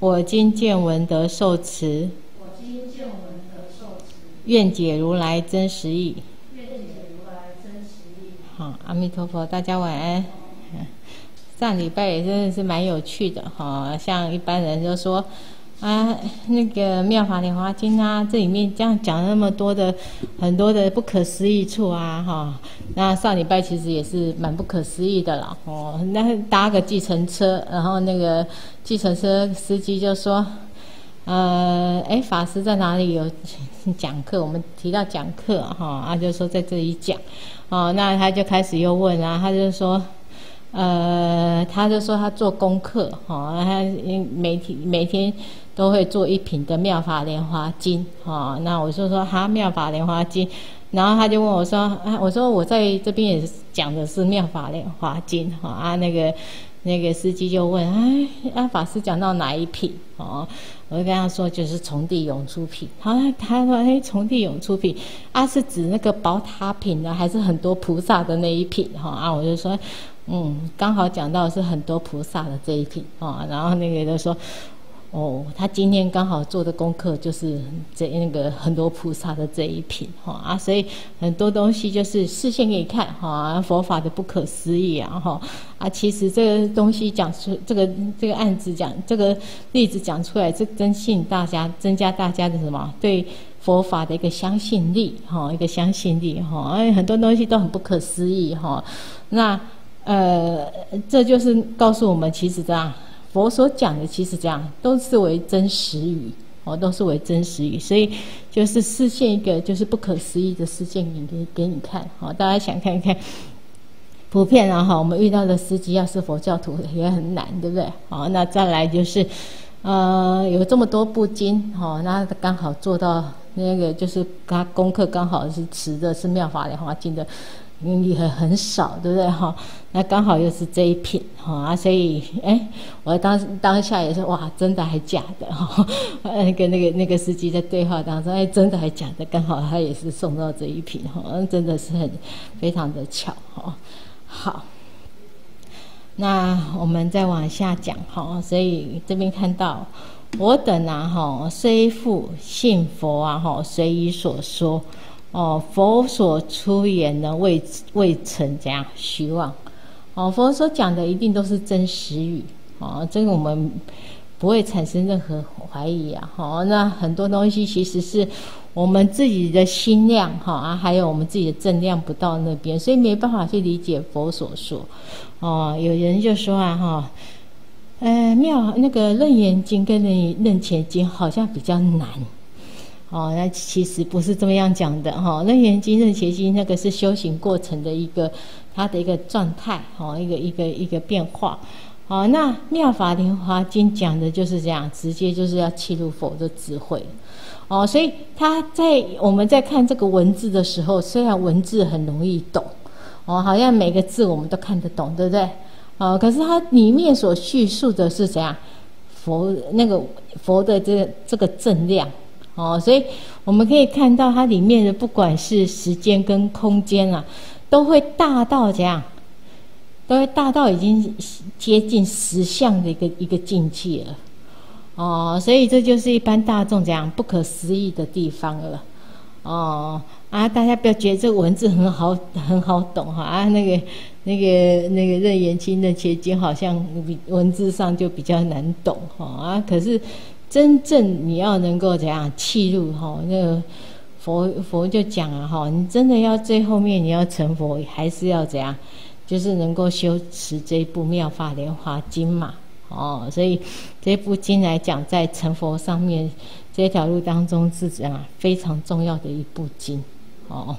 我今见闻得受持，我今见闻得受持，愿解如来真实意。愿解如来真实意。好，阿弥陀佛，大家晚安。上礼拜也真的是蛮有趣的哈，像一般人就说啊，那个《妙法莲华经》啊，这里面这样讲那么多的很多的不可思议处啊哈。那上礼拜其实也是蛮不可思议的啦哦，那搭个计程车，然后那个计程车司机就说。呃，哎，法师在哪里有讲课？我们提到讲课哈，啊，就说在这里讲，哦，那他就开始又问啊，他就说，呃，他就说他做功课，哈，他每天每天都会做一品的《妙法莲华经》，哈，那我就说哈，《妙法莲华经》，然后他就问我说，啊，我说我在这边也是讲的是《妙法莲华经》，哈啊，那个那个司机就问，哎，啊，法师讲到哪一品？哦。我就跟他说，就是从地涌出品。好，他说：“哎，从地涌出品，啊，是指那个宝塔品呢，还是很多菩萨的那一品？”哈啊，我就说：“嗯，刚好讲到是很多菩萨的这一品。”哦，然后那个就说。哦，他今天刚好做的功课就是这那个很多菩萨的这一品哈啊，所以很多东西就是视线给你看哈，佛法的不可思议啊哈啊，其实这个东西讲出这个这个案子讲这个例子讲出来，这增信大家增加大家的什么对佛法的一个相信力哈，一个相信力哈，哎，很多东西都很不可思议哈，那呃，这就是告诉我们，其实这样。佛所讲的其实这样，都是为真实语，哦，都是为真实语，所以就是示现一个就是不可思议的事件给给你看，哦，大家想看看，普遍啊哈，我们遇到的司机要是佛教徒也很难，对不对？好，那再来就是，呃，有这么多部经，哈，那刚好做到那个就是他功课刚好是持的是妙法莲华经的。因为很很少，对不对哈？那刚好又是这一品哈啊，所以哎，我当当下也是哇，真的还假的哈？那个那个那个司机在对话当中，哎，真的还假的？刚好他也是送到这一品哈，真的是很非常的巧哈。好，那我们再往下讲哈，所以这边看到我等啊哈，虽复信佛啊哈，随以所说。哦，佛所出言呢，未未曾这样虚妄。哦，佛所讲的一定都是真实语。哦，这个我们不会产生任何怀疑啊。哦，那很多东西其实是我们自己的心量哈啊，还有我们自己的正量不到那边，所以没办法去理解佛所说。哦，有人就说啊哈，呃，妙那个楞严经跟楞楞前经好像比较难。哦，那其实不是这么样讲的哈。那圆经、任邪经那个是修行过程的一个它的一个状态，哦，一个一个一个变化。哦，那妙法莲华经讲的就是这样，直接就是要契入佛的智慧。哦，所以他在我们在看这个文字的时候，虽然文字很容易懂，哦，好像每个字我们都看得懂，对不对？哦，可是它里面所叙述的是怎样？佛那个佛的这个这个正量。哦，所以我们可以看到它里面的，不管是时间跟空间啊，都会大到怎样，都会大到已经接近实相的一个一个境界了。哦，所以这就是一般大众这样不可思议的地方了。哦啊，大家不要觉得这个文字很好很好懂哈啊，那个那个那个任言清的结晶好像文字上就比较难懂哈啊，可是。真正你要能够怎样契入哈？那个佛佛就讲啊哈，你真的要最后面你要成佛，还是要怎样？就是能够修持这部妙法莲华经嘛。哦，所以这部经来讲，在成佛上面这条路当中是怎样非常重要的一部经。哦，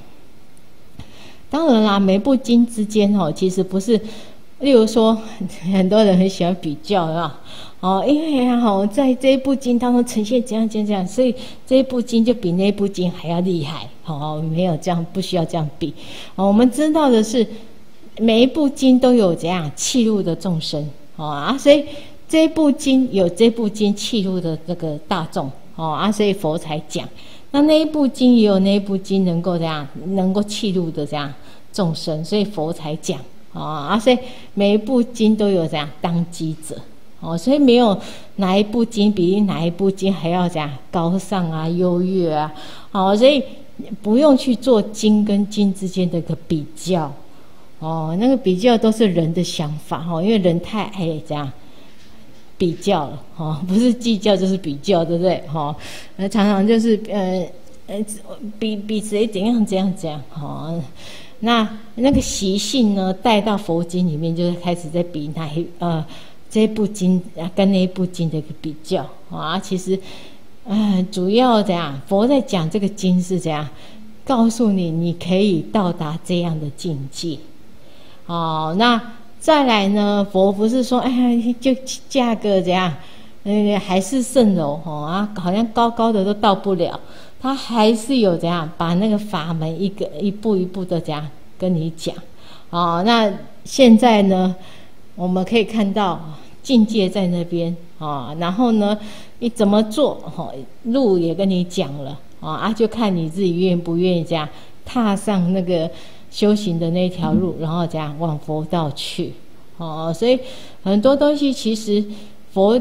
当然啦，每部经之间哦，其实不是。例如说，很多人很喜欢比较，啊，哦，因为啊，哦，在这一部经当中呈现怎样怎样怎样，所以这一部经就比那部经还要厉害，哦，没有这样，不需要这样比。哦，我们知道的是，每一部经都有怎样气入的众生，哦啊，所以这一部经有这部经气入的这个大众，哦啊，所以佛才讲。那那一部经也有那一部经能够这样，能够气入的这样众生，所以佛才讲啊啊，所以每一部经都有这样当机者哦，所以没有哪一部经比哪一部经还要这样高尚啊、优越啊，哦，所以不用去做经跟经之间的一个比较哦，那个比较都是人的想法哦，因为人太爱这样。比较了哈，不是计较就是比较，对不对哈？那常常就是呃呃比比谁怎样怎样怎样哈。那那个习性呢，带到佛经里面，就是开始在比哪一呃这部经啊跟那一部经的一个比较啊。其实呃主要怎样，佛在讲这个经是怎样，告诉你你可以到达这样的境界哦。那再来呢，佛不是说，哎呀，就价格怎样，那个还是圣柔哦啊，好像高高的都到不了，他还是有怎样把那个法门一个一步一步的这样跟你讲，哦，那现在呢，我们可以看到境界在那边啊，然后呢，你怎么做，哦，路也跟你讲了啊，啊，就看你自己愿不愿意这样踏上那个。修行的那条路，然后这样往佛道去，哦，所以很多东西其实佛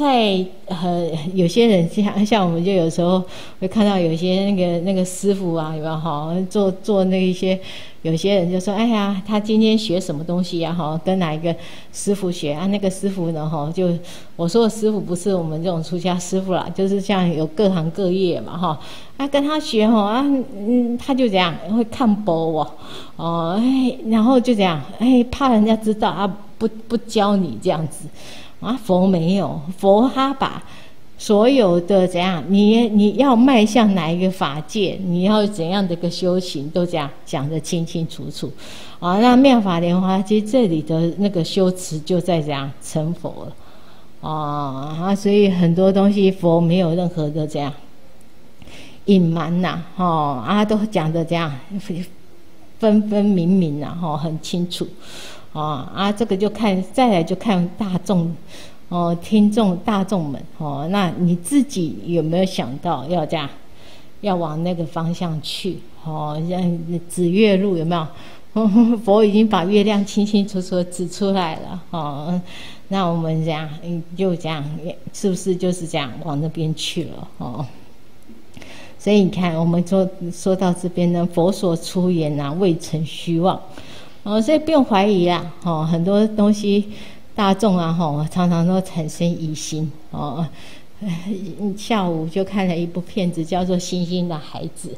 在很有些人像像我们就有时候会看到有些那个那个师傅啊，有没有哈做做那一些。有些人就说：“哎呀，他今天学什么东西呀？哈，跟哪一个师傅学啊？那个师傅呢？哈，就我说的师傅不是我们这种出家师傅啦，就是像有各行各业嘛，哈。啊，跟他学哈啊，嗯，他就这样会看薄我，哦，哎，然后就这样，哎，怕人家知道啊，不不教你这样子，啊，佛没有，佛他把。”所有的怎样，你你要迈向哪一个法界，你要怎样的一个修行，都这样讲得清清楚楚，啊，那妙法莲华经这里的那个修持就在这样成佛了，啊啊，所以很多东西佛没有任何的这样隐瞒呐，哦啊，都讲的这样分分明明呐，哈，很清楚，啊啊，这个就看再来就看大众。哦，听众大众们，哦，那你自己有没有想到要这样，要往那个方向去？哦，像指月路有没有？佛已经把月亮清清楚楚指出来了。哦，那我们这样，就这样，是不是就是这样往那边去了？哦，所以你看，我们说说到这边呢，佛所出言啊，未成虚妄。哦，所以不用怀疑啦。哦，很多东西。大众啊，吼，常常都产生疑心哦。下午就看了一部片子，叫做《星星的孩子》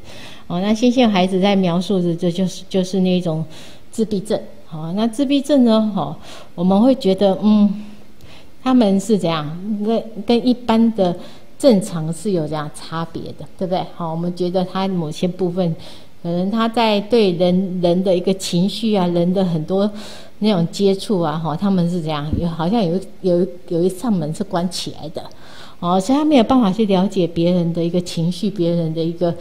哦。那星星孩子在描述的，这就是就是那种自闭症。哦，那自闭症呢，哈，我们会觉得，嗯，他们是怎样？跟跟一般的正常是有这样差别的，对不对？好，我们觉得他某些部分，可能他在对人人的一个情绪啊，人的很多。那种接触啊，哈，他们是这样，有好像有有有一扇门是关起来的，哦，所以他没有办法去了解别人的一个情绪，别人的一个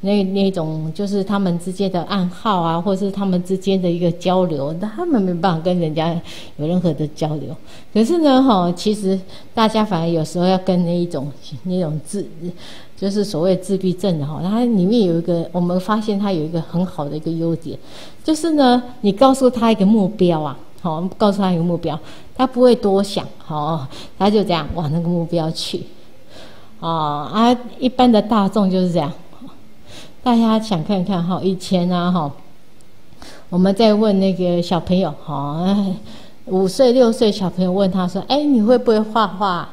那那种就是他们之间的暗号啊，或是他们之间的一个交流，他们没办法跟人家有任何的交流。可是呢，哈，其实大家反而有时候要跟那一种那种自。就是所谓自闭症的哈，它里面有一个，我们发现它有一个很好的一个优点，就是呢，你告诉他一个目标啊，好，告诉他一个目标，他不会多想，好，他就这样往那个目标去，啊啊，一般的大众就是这样，大家想看看哈，以前啊哈，我们在问那个小朋友，哈，五岁六岁小朋友问他说，哎，你会不会画画？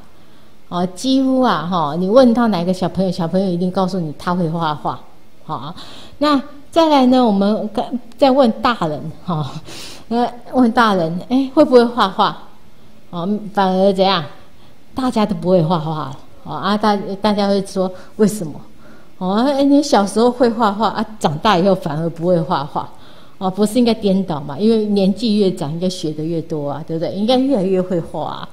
哦，几乎啊，哈，你问他哪个小朋友，小朋友一定告诉你他会画画，好，那再来呢，我们再问大人，哈，呃，问大人，哎，会不会画画？哦，反而怎样？大家都不会画画了，哦啊，大大家会说为什么？哦，哎，你小时候会画画啊，长大以后反而不会画画，哦，不是应该颠倒嘛？因为年纪越长，应该学的越多啊，对不对？应该越来越会画啊。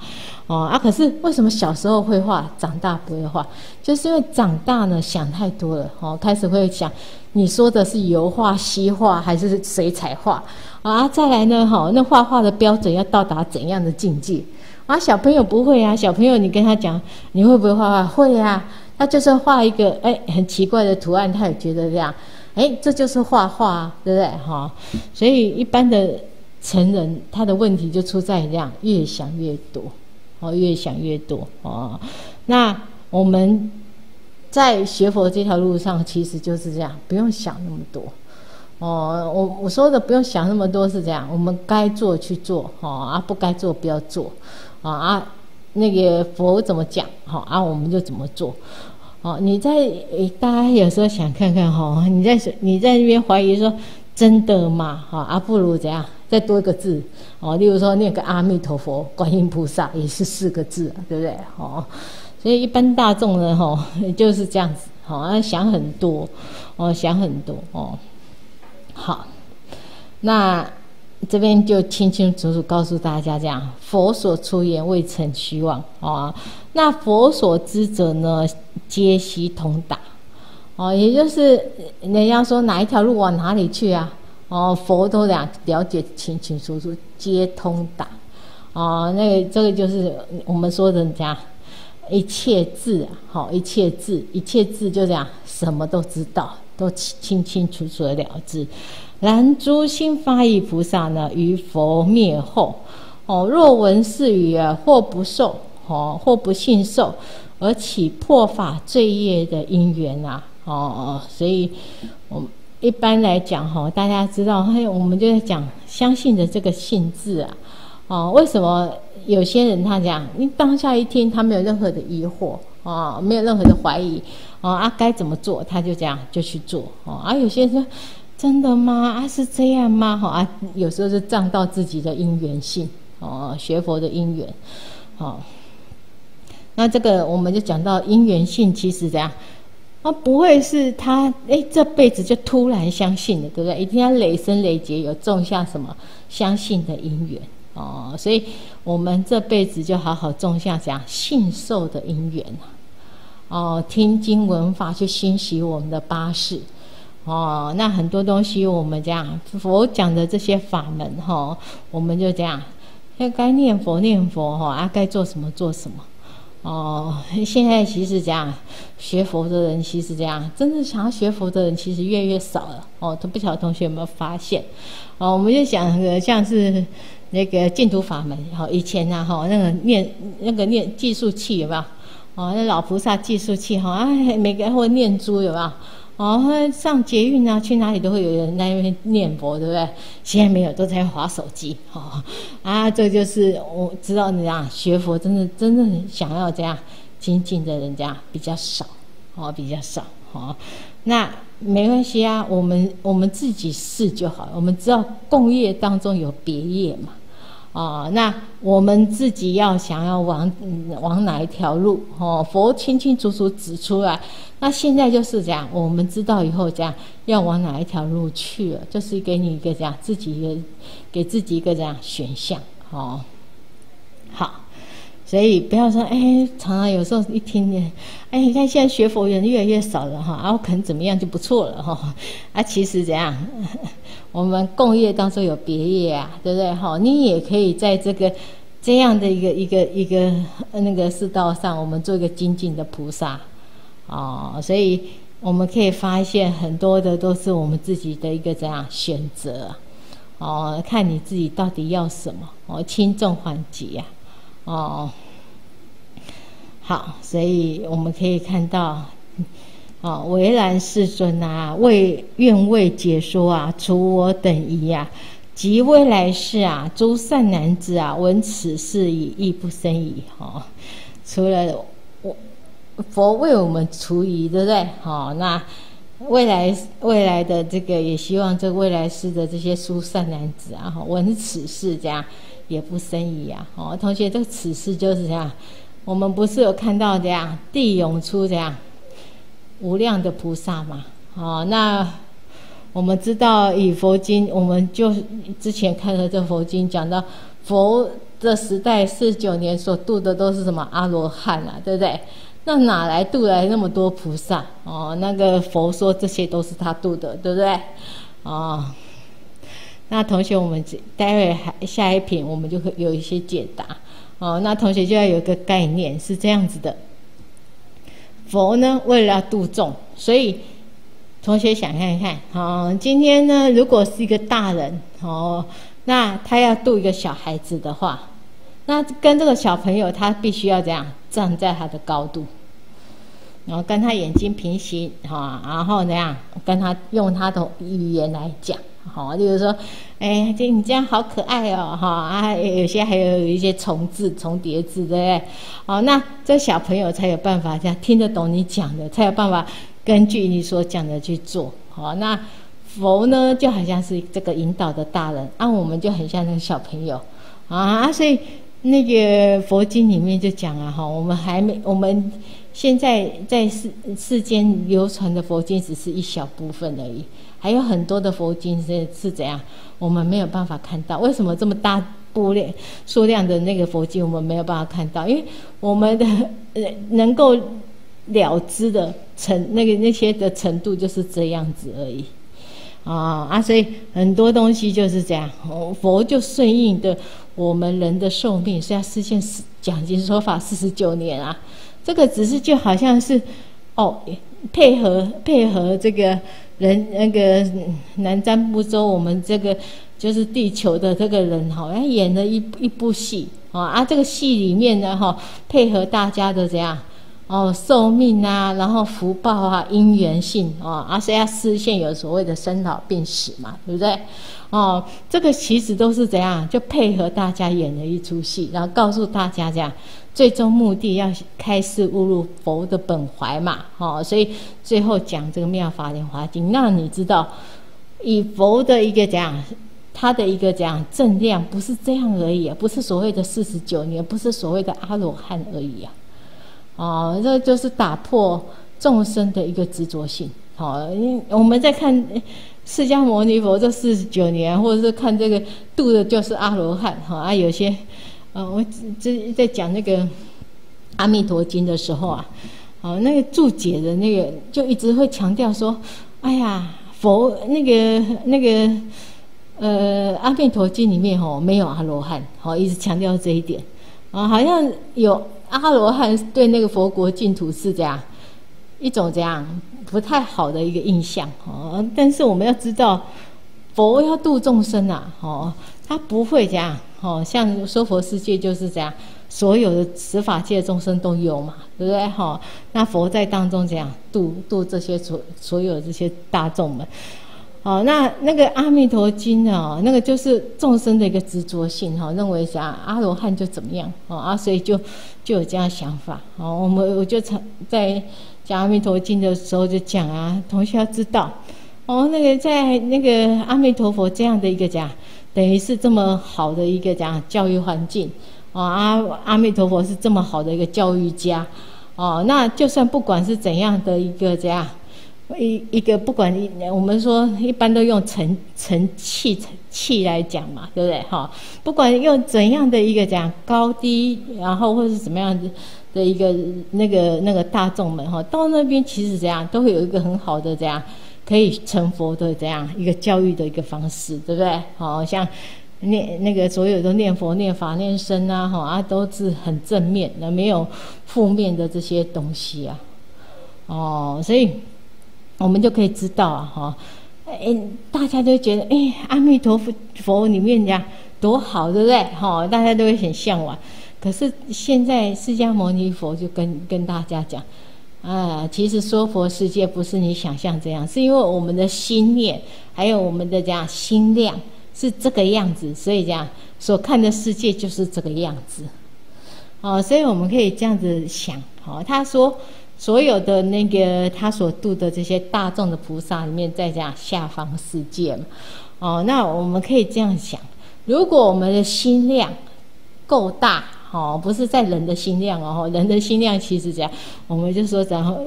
哦啊，可是为什么小时候会画，长大不会画？就是因为长大呢想太多了，哦，开始会想你说的是油画、西画还是水彩画啊？再来呢，哈，那画画的标准要到达怎样的境界？啊，小朋友不会啊，小朋友你跟他讲你会不会画画？会啊，他就算画一个哎很奇怪的图案，他也觉得这样，哎，这就是画画，对不对？哈，所以一般的成人他的问题就出在这样，越想越多。哦，越想越多哦。那我们在学佛这条路上，其实就是这样，不用想那么多。哦，我我说的不用想那么多是这样，我们该做去做，哦啊，不该做不要做，啊啊，那个佛怎么讲，好啊，我们就怎么做。哦，你在大家有时候想看看哈，你在你在那边怀疑说真的吗？哈啊，不如怎样？再多一个字哦，例如说念个阿弥陀佛、观音菩萨也是四个字，对不对？哦，所以一般大众人，哈，就是这样子，好，想很多，哦，想很多，哦，好，那这边就清清楚楚告诉大家，这样佛所出言未曾虚妄，哦，那佛所知者呢，皆悉通达，哦，也就是人家说哪一条路往哪里去啊？哦，佛都俩了解清清楚楚，皆通达。哦，那个这个就是我们说人家一切智啊，好，一切智，一切智就这样，什么都知道，都清清楚楚的了知。然诸心发意菩萨呢，于佛灭后，哦，若闻是语啊，或不受，哦，或不信受，而起破法罪业的因缘啊，哦，所以，我们。一般来讲，哈，大家知道，嘿，我们就在讲相信的这个性质啊，哦，为什么有些人他讲，你当下一听，他没有任何的疑惑，哦，没有任何的怀疑，哦，啊，该怎么做，他就这样就去做，哦，啊，有些人说，真的吗？啊，是这样吗？哈，啊，有时候是仗到自己的因缘性，哦，学佛的因缘，哦，那这个我们就讲到因缘性，其实怎样？啊，不会是他哎，这辈子就突然相信了，对不对？一定要累生累劫有种下什么相信的因缘哦，所以我们这辈子就好好种下这样信受的因缘哦，听经闻法去欣喜我们的八事哦，那很多东西我们这样佛讲的这些法门哈，我们就这样，要该念佛念佛哈，啊，该做什么做什么。哦，现在其实这样学佛的人，其实这样真的想要学佛的人，其实越来越少了。哦，都不晓得同学有没有发现？哦，我们就想像是那个净土法门，哈，以前啊，哈，那个念那个念计数器有没有？哦，那老菩萨计数器，哈，哎，每个或念珠有没有？哦，上捷运啊，去哪里都会有人在那边念佛，对不对？现在没有，都在划手机。哦，啊，这就是我知道，你啊，学佛真的真正想要这样精进的人家比较少，哦，比较少。哦，那没关系啊，我们我们自己试就好。我们知道共业当中有别业嘛。啊，那我们自己要想要往往哪一条路？哦，佛清清楚楚指出来。那现在就是这样，我们知道以后这样要往哪一条路去了，就是给你一个这样自己的，给自己一个这样选项。哦，好，所以不要说哎，常常有时候一听见，哎，你看现在学佛人越来越少了哈，然后可能怎么样就不错了哈。啊，其实怎样？我们共业当中有别业啊，对不对？哈，你也可以在这个这样的一个一个一个那个世道上，我们做一个精进的菩萨，哦，所以我们可以发现很多的都是我们自己的一个这样选择，哦，看你自己到底要什么，哦，轻重缓急呀，哦，好，所以我们可以看到。啊，为然世尊啊，为愿为解说啊，除我等疑啊，及未来世啊，诸善男子啊，闻此事已亦不生疑。哈，除了我佛为我们除疑，对不对？好，那未来未来的这个，也希望这未来世的这些诸善男子啊，闻此事这样也不生疑啊。哦，同学，这个此事就是这样，我们不是有看到这样地涌出这样。无量的菩萨嘛，哦，那我们知道以佛经，我们就之前看了这佛经讲到佛的时代四十九年所度的都是什么阿罗汉啊，对不对？那哪来度来那么多菩萨哦？那个佛说这些都是他度的，对不对？哦，那同学，我们待会还下一品，我们就会有一些解答哦。那同学就要有一个概念是这样子的：佛呢，为了要度众，所以同学想看看，哦，今天呢，如果是一个大人哦，那他要度一个小孩子的话，那跟这个小朋友，他必须要这样站在他的高度，然后跟他眼睛平行，哈，然后怎样跟他用他的语言来讲。好，就是说，哎，这你这样好可爱哦，哈啊，有些还有一些重字、重叠字，对不对？好，那这小朋友才有办法这样听得懂你讲的，才有办法根据你所讲的去做。好，那佛呢，就好像是这个引导的大人，那我们就很像那个小朋友啊，所以那个佛经里面就讲啊，哈，我们还没我们。现在在世世间流传的佛经只是一小部分而已，还有很多的佛经是是怎样，我们没有办法看到。为什么这么大部量数量的那个佛经我们没有办法看到？因为我们的呃能够了知的程那个那些的程度就是这样子而已啊啊！所以很多东西就是这样，佛就顺应的我们人的寿命，是要实现讲经说法四十九年啊。这个只是就好像是，哦，配合配合这个人那个南瞻部洲，我们这个就是地球的这个人哈，他演了一一部戏啊啊，这个戏里面呢哈，配合大家的怎样哦寿命啊，然后福报啊，因缘性啊，而且要实现有所谓的生老病死嘛，对不对？哦，这个其实都是怎样，就配合大家演了一出戏，然后告诉大家这样。最终目的要开示悟入佛的本怀嘛，哦，所以最后讲这个妙法莲华经，那你知道，以佛的一个讲，他的一个讲正量不是这样而已，不是所谓的四十九年，不是所谓的阿罗汉而已啊，哦，这就是打破众生的一个执着性。好，因我们在看释迦牟尼佛这四十九年，或者是看这个度的就是阿罗汉，哈啊，有些。啊，我这在讲那个《阿弥陀经》的时候啊，啊，那个注解的那个就一直会强调说，哎呀，佛那个那个呃，《阿弥陀经》里面哦没有阿罗汉，好，一直强调这一点啊，好像有阿罗汉对那个佛国净土是这样一种这样不太好的一个印象哦，但是我们要知道，佛要度众生啊，哦，他不会这样。哦，像说佛世界就是这样，所有的十法界众生都有嘛，对不对？哈，那佛在当中这样度度这些所所有这些大众们。哦，那那个阿弥陀经呢？那个就是众生的一个执着性哈，认为啥阿罗汉就怎么样哦啊，所以就就有这样想法。哦，我们我就常在讲阿弥陀经的时候就讲啊，同学要知道，哦，那个在那个阿弥陀佛这样的一个讲。等于是这么好的一个讲教育环境，啊阿阿弥陀佛是这么好的一个教育家，哦，那就算不管是怎样的一个这样一一个不管我们说一般都用成成器器来讲嘛，对不对？哈，不管用怎样的一个讲高低，然后或者是怎么样子的一个那个那个大众们哈，到那边其实这样都会有一个很好的这样。可以成佛的这样一个教育的一个方式，对不对？好像念那个所有的念佛、念法、念僧啊，哈啊，都是很正面的，没有负面的这些东西啊。哦，所以我们就可以知道啊，哈，哎，大家都觉得哎，阿弥陀佛佛里面呀多好，对不对？哈，大家都会很向往。可是现在释迦牟尼佛就跟跟大家讲。啊，其实说佛世界不是你想象这样，是因为我们的心念，还有我们的这样心量是这个样子，所以这样所看的世界就是这个样子。哦，所以我们可以这样子想，哦，他说所有的那个他所度的这些大众的菩萨里面，在讲下方世界嘛，哦，那我们可以这样想，如果我们的心量够大。哦，不是在人的心量哦，人的心量其实这样，我们就说，然后，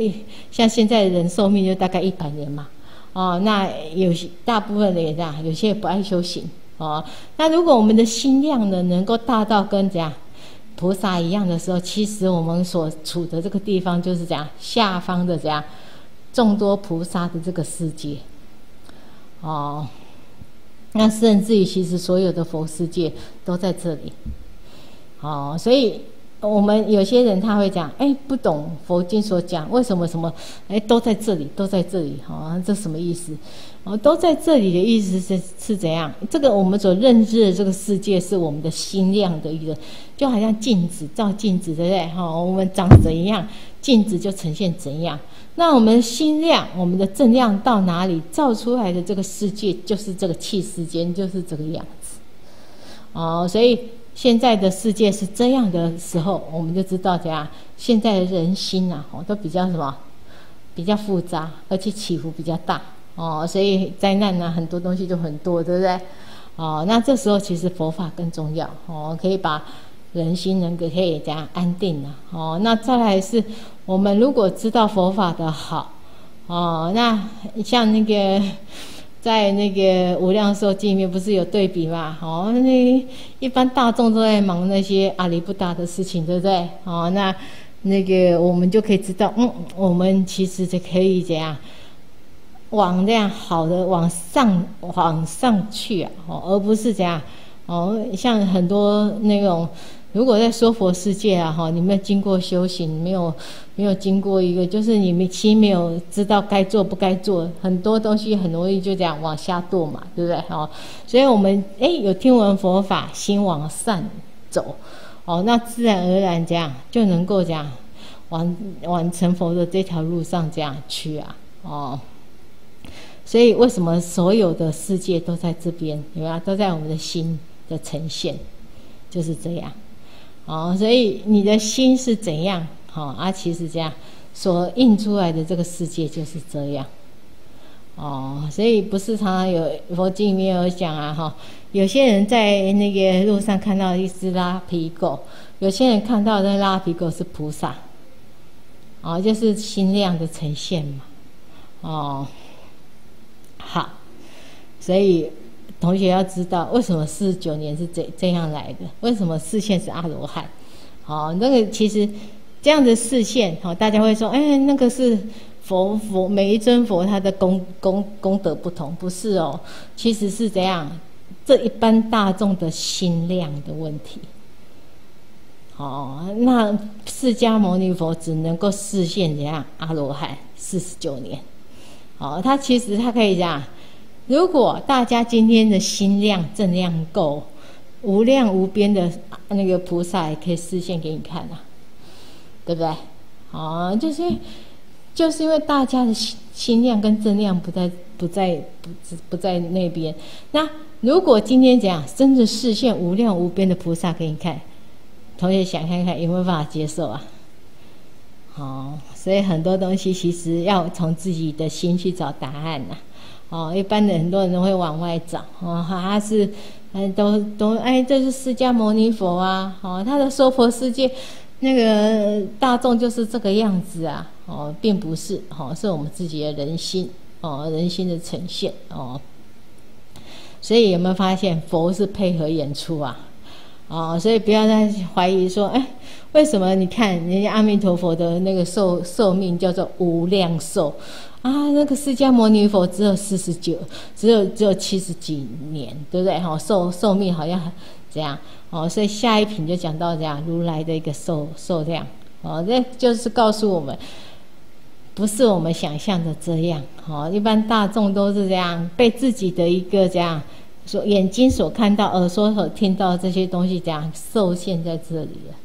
像现在人寿命就大概一百年嘛，哦，那有些大部分的也这样，有些也不爱修行哦。那如果我们的心量呢，能够大到跟怎样菩萨一样的时候，其实我们所处的这个地方就是这样下方的这样众多菩萨的这个世界哦。那甚至于，其实所有的佛世界都在这里哦。所以。我们有些人他会讲，哎，不懂佛经所讲，为什么什么，哎，都在这里，都在这里，哈，这什么意思？哦，都在这里的意思是是怎样？这个我们所认知的这个世界是我们的心量的一个，就好像镜子照镜子，对不对？哈，我们长怎样，镜子就呈现怎样。那我们心量，我们的正量到哪里，照出来的这个世界就是这个气世间，就是这个样子。哦，所以。现在的世界是这样的时候，我们就知道怎样。现在的人心呐，哦，都比较什么，比较复杂，而且起伏比较大哦，所以灾难呢，很多东西就很多，对不对？哦，那这时候其实佛法更重要哦，可以把人心能够可以这样安定啊。哦，那再来是我们如果知道佛法的好哦，那像那个。在那个无量寿经里面不是有对比嘛？哦，那一般大众都在忙那些阿里不达的事情，对不对？哦，那那个我们就可以知道，嗯，我们其实就可以怎样往这样好的往上往上去啊，哦，而不是怎样哦，像很多那种。如果在说佛世界啊，哈，你没有经过修行，没有没有经过一个，就是你们其实没有知道该做不该做，很多东西很容易就这样往下堕嘛，对不对？哦，所以我们哎有听闻佛法，心往善走，哦，那自然而然这样就能够这样往往成佛的这条路上这样去啊，哦，所以为什么所有的世界都在这边，有没有？都在我们的心的呈现，就是这样。哦，所以你的心是怎样？好啊，其实这样所印出来的这个世界就是这样。哦，所以不是常常有佛经里面有讲啊，哈，有些人在那个路上看到一只拉皮狗，有些人看到那拉皮狗是菩萨，哦，就是心量的呈现嘛。哦，好，所以。同学要知道为什么四十九年是这这样来的？为什么视线是阿罗汉？好，那个其实这样的视线，好，大家会说，哎，那个是佛佛每一尊佛他的功功功德不同，不是哦，其实是这样？这一般大众的心量的问题。哦，那释迦牟尼佛只能够视线怎样？阿罗汉四十九年，哦，他其实他可以这样。如果大家今天的心量正量够，无量无边的那个菩萨也可以示现给你看啊，对不对？啊，就是就是因为大家的心心量跟正量不在不在不不在那边。那如果今天讲真的视现无量无边的菩萨给你看，同学想看看有没有办法接受啊？好，所以很多东西其实要从自己的心去找答案呐。哦，一般的很多人都会往外找，哦，他是，嗯，都都，哎，这是释迦牟尼佛啊，哦，他的娑婆世界，那个大众就是这个样子啊，哦，并不是，哦，是我们自己的人心，哦，人心的呈现，哦，所以有没有发现佛是配合演出啊？哦，所以不要再怀疑说，哎，为什么？你看人家阿弥陀佛的那个寿寿命叫做无量寿。啊，那个释迦牟尼佛只有四十九，只有只有七十几年，对不对？哈，寿寿命好像这样哦，所以下一品就讲到这样，如来的一个受受量哦，这就是告诉我们，不是我们想象的这样哦。一般大众都是这样，被自己的一个这样所眼睛所看到、耳朵所听到这些东西这样受限在这里了。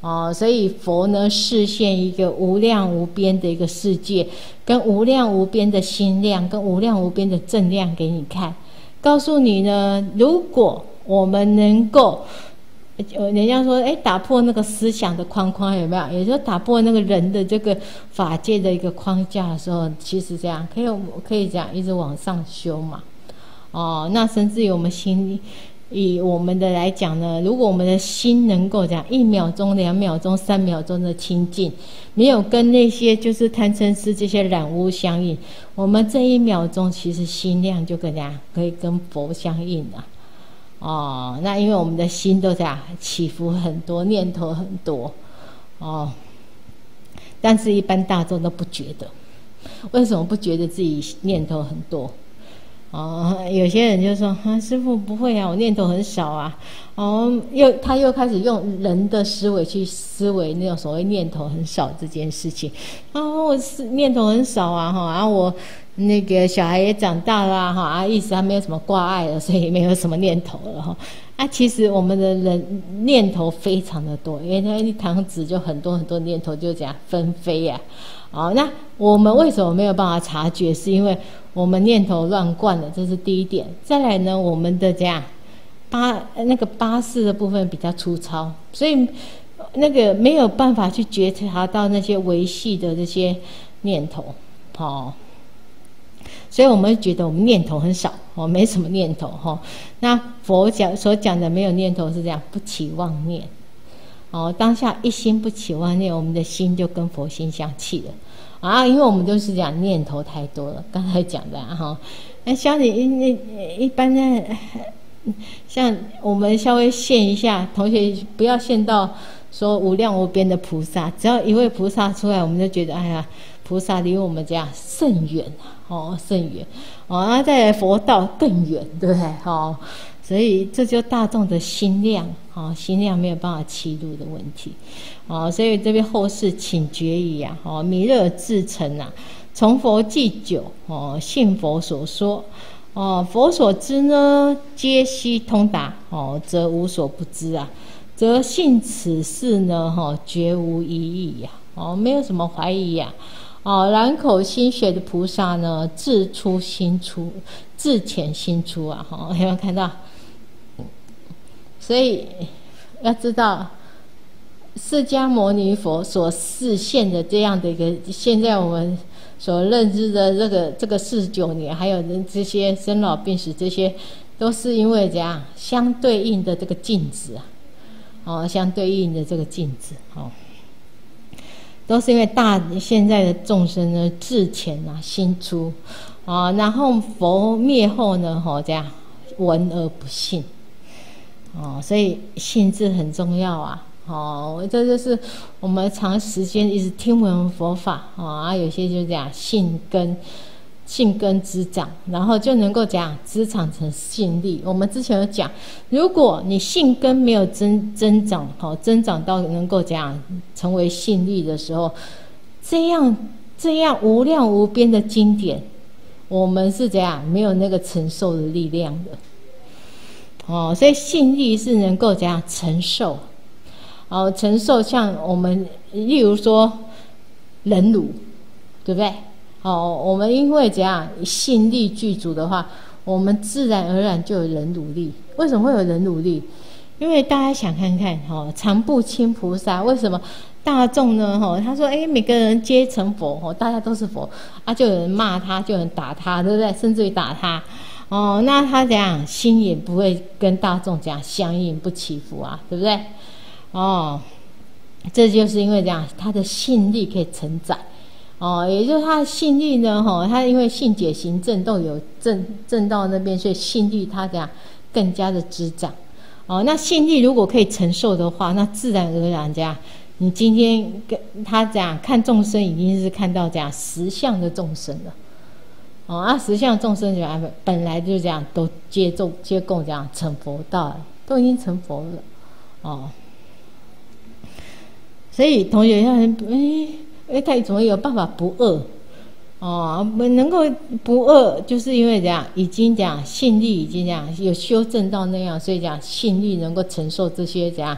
哦，所以佛呢，视现一个无量无边的一个世界，跟无量无边的心量，跟无量无边的正量给你看，告诉你呢，如果我们能够，人家说，哎，打破那个思想的框框，有没有？也就打破那个人的这个法界的一个框架的时候，其实这样可以可以这样一直往上修嘛。哦，那甚至于我们心。以我们的来讲呢，如果我们的心能够讲一秒钟、两秒钟、三秒钟的清净，没有跟那些就是贪嗔痴这些染污相应，我们这一秒钟其实心量就跟样可以跟佛相应了。哦，那因为我们的心都这样起伏很多，念头很多，哦，但是一般大众都不觉得，为什么不觉得自己念头很多？哦，有些人就说：“啊，师傅不会啊，我念头很少啊。”哦，又他又开始用人的思维去思维那种所谓念头很少这件事情。啊，我是念头很少啊，哈，然后我那个小孩也长大了，哈，啊，意思他没有什么挂碍了，所以没有什么念头了，哈。啊，其实我们的人念头非常的多，因为他一堂子就很多很多念头就这样纷飞呀。哦，那我们为什么没有办法察觉？是因为我们念头乱惯了，这是第一点。再来呢，我们的这样八那个八识的部分比较粗糙，所以那个没有办法去觉察到那些维系的这些念头，哦。所以我们觉得我们念头很少，哦，没什么念头，哈。那佛讲所讲的没有念头是这样，不起妄念。哦，当下一心不起妄念，我们的心就跟佛心相契了啊！因为我们都是讲念头太多了，刚才讲的哈。那像你那一般的，像我们稍微现一下，同学不要现到说无量无边的菩萨，只要一位菩萨出来，我们就觉得哎呀，菩萨离我们家甚远啊，哦，甚远哦，那在佛道更远，对不对？哦。所以这就大众的心量，哦，心量没有办法欺入的问题，哦，所以这边后世请决矣啊，哦，弥勒至诚啊，从佛祭酒，哦，信佛所说，哦，佛所知呢，皆悉通达，哦，则无所不知啊，则信此事呢，哈，绝无疑义呀，哦，没有什么怀疑呀，哦，然口心血的菩萨呢，自出心出，自浅心出啊，哈，有没有看到？所以要知道，释迦牟尼佛所示现的这样的一个，现在我们所认知的这个这个四十九年，还有这些生老病死，这些都是因为怎样？相对应的这个镜子啊，哦，相对应的这个镜子，哦，都是因为大现在的众生呢智浅啊，心粗。啊，然后佛灭后呢，吼这样？闻而不信。哦，所以信字很重要啊！哦，这就是我们长时间一直听闻佛法啊，有些就讲性根，性根滋长，然后就能够讲滋长成性力。我们之前有讲，如果你性根没有增增长，好增长到能够讲成为性力的时候，这样这样无量无边的经典，我们是怎样没有那个承受的力量的。哦，所以信力是能够怎样承受？哦，承受像我们，例如说忍辱，对不对？哦，我们因为怎样信力具足的话，我们自然而然就有忍辱力。为什么会有忍辱力？因为大家想看看，哦，常不轻菩萨为什么大众呢？哈，他说，哎，每个人皆成佛，哦，大家都是佛，啊，就有人骂他，就有人打他，对不对？甚至于打他。哦，那他这样心也不会跟大众这样相应不起伏啊，对不对？哦，这就是因为这样，他的信力可以承载。哦，也就是他的信力呢，哈，他因为信解行震动有震震到那边，所以信力他这样更加的滋长。哦，那信力如果可以承受的话，那自然而然这样，你今天跟他这样看众生，已经是看到这样实相的众生了。啊，十相众生就安本本来就这样，都接众接供这样成佛道，都已经成佛了，哦。所以同学要哎哎，他怎么有办法不饿？哦，能够不饿，就是因为这样，已经这样信力已经这样有修正到那样，所以讲信力能够承受这些这样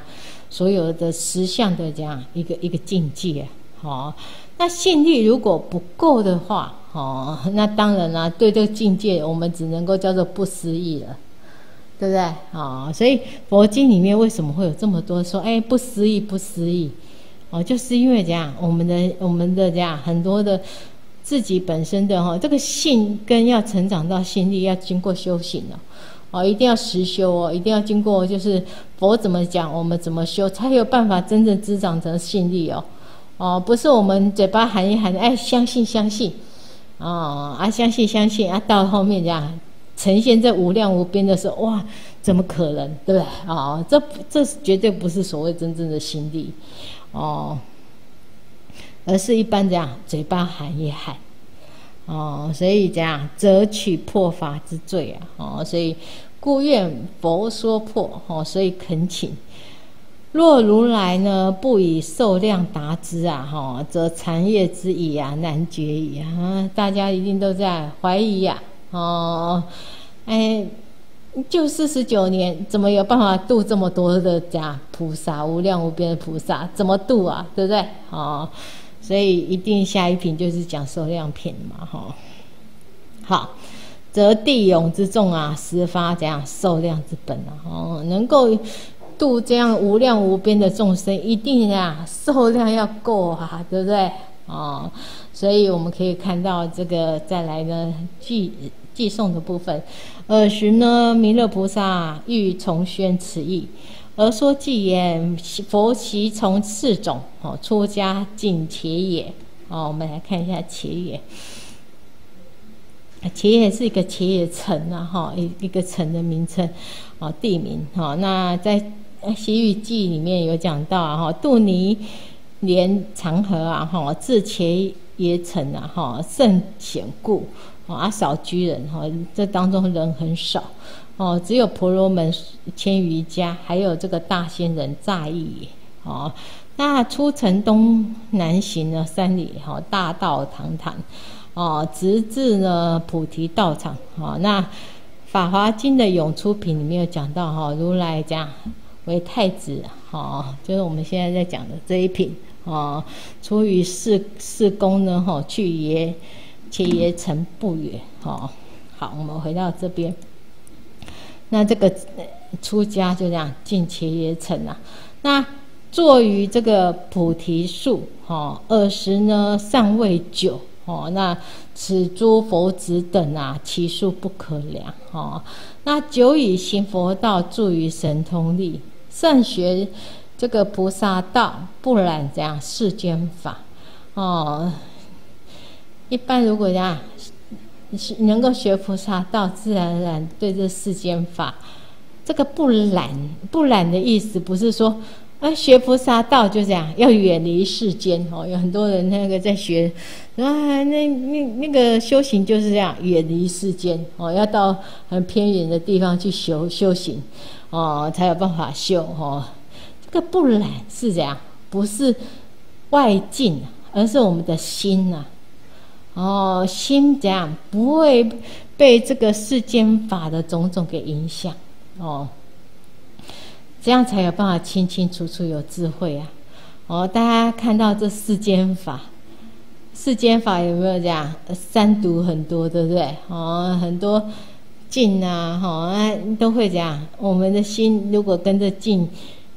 所有的实相的这样一个一个境界。好，那信力如果不够的话，哦，那当然啦，对这个境界，我们只能够叫做不思议了，对不对？哦，所以佛经里面为什么会有这么多说，哎，不思议，不思议，哦，就是因为这样，我们的我们的这样很多的自己本身的哈，这个性根要成长到心力，要经过修行了，哦，一定要实修哦，一定要经过就是佛怎么讲，我们怎么修，才有办法真正滋长成信力哦。哦，不是我们嘴巴喊一喊，哎，相信相信，哦啊，相信相信啊，到后面这样呈现这无量无边的时候，哇，怎么可能，对不对？哦，这这绝对不是所谓真正的心力，哦，而是一般这样嘴巴喊一喊。哦，所以这样则取破法之罪啊！哦，所以故愿佛说破哦，所以恳请，若如来呢不以受量达之啊，哈，则禅业之矣啊，难绝矣啊！大家一定都在怀疑呀，哦，哎，就四十九年，怎么有办法度这么多的家菩萨，无量无边的菩萨，怎么度啊？对不对？哦。所以一定下一品就是讲受量品嘛，哈。好，则地勇之众啊，十发怎样受量之本啊，哦，能够度这样无量无边的众生，一定呀受量要够啊，对不对？哦，所以我们可以看到这个再来呢记记诵的部分，尔时呢弥勒菩萨欲重宣此意。而说偈言：佛其从四种哦，出家尽且也哦。我们来看一下且也，且也是一个且也城啊哈，一一个城的名称哦，地名哈。那在《西域记》里面有讲到啊哈，杜尼连长河啊哈，自前也城啊哈，甚险固啊，少居人哈，这当中人很少。哦，只有婆罗门千余家，还有这个大仙人在意哦。那出城东南行呢三里，哈，大道堂堂，哦，直至呢菩提道场，哦。那法华经的涌出品里面有讲到，哈，如来讲为太子，哈，就是我们现在在讲的这一品，哦，出于四四宫呢，哈，去耶且耶城不远，哦。好，我们回到这边。那这个出家就这样进且也成啊。那坐于这个菩提树，哈，二时呢尚未久，哦，那此诸佛子等啊，其数不可量，哦。那久以行佛道，助于神通力，善学这个菩萨道，不染这样世间法，哦。一般如果这样。能够学菩萨道，自然而然对这世间法，这个不懒不懒的意思，不是说啊学菩萨道就这样，要远离世间哦。有很多人那个在学啊，那那那个修行就是这样，远离世间哦，要到很偏远的地方去修修行哦，才有办法修哦。这个不染是这样，不是外境，而是我们的心呐。哦，心这样不会被这个世间法的种种给影响哦，这样才有办法清清楚楚有智慧啊！哦，大家看到这世间法，世间法有没有这样三毒很多，对不对？哦，很多静啊，哈，都会这样。我们的心如果跟着静，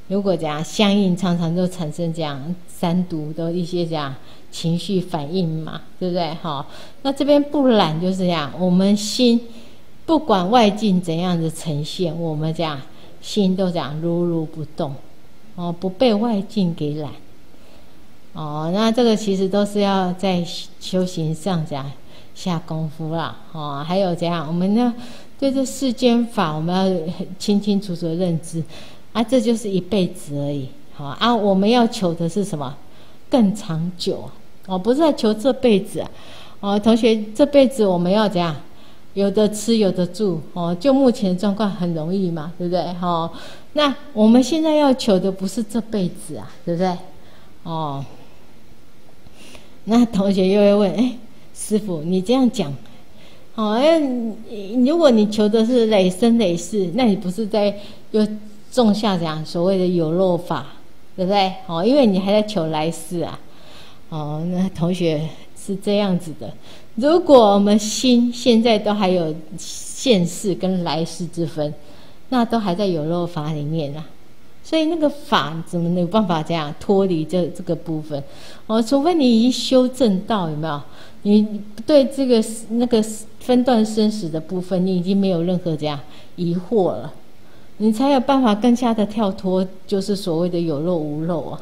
如果这样相应，常常都产生这样三毒的一些这样。情绪反应嘛，对不对？哈，那这边不懒就是这样，我们心不管外境怎样的呈现，我们这样心都这样如如不动，哦，不被外境给懒，哦，那这个其实都是要在修行上这样下功夫啦，哦，还有这样，我们呢对这世间法，我们要清清楚楚的认知，啊，这就是一辈子而已，好啊，我们要求的是什么？更长久哦，不是在求这辈子哦，同学，这辈子我们要怎样？有的吃，有的住哦。就目前状况很容易嘛，对不对？哈，那我们现在要求的不是这辈子啊，对不对？哦，那同学又会问：哎，师傅，你这样讲，哦，哎，如果你求的是累生累世，那你不是在又种下这样所谓的有漏法？对不对？哦，因为你还在求来世啊，哦，那同学是这样子的。如果我们心现在都还有现世跟来世之分，那都还在有漏法里面啊。所以那个法怎么没有办法这样脱离这这个部分？哦，除非你已经修正到有没有？你对这个那个分段生死的部分，你已经没有任何这样疑惑了，你才有办法更加的跳脱，就是所谓的有肉无肉啊。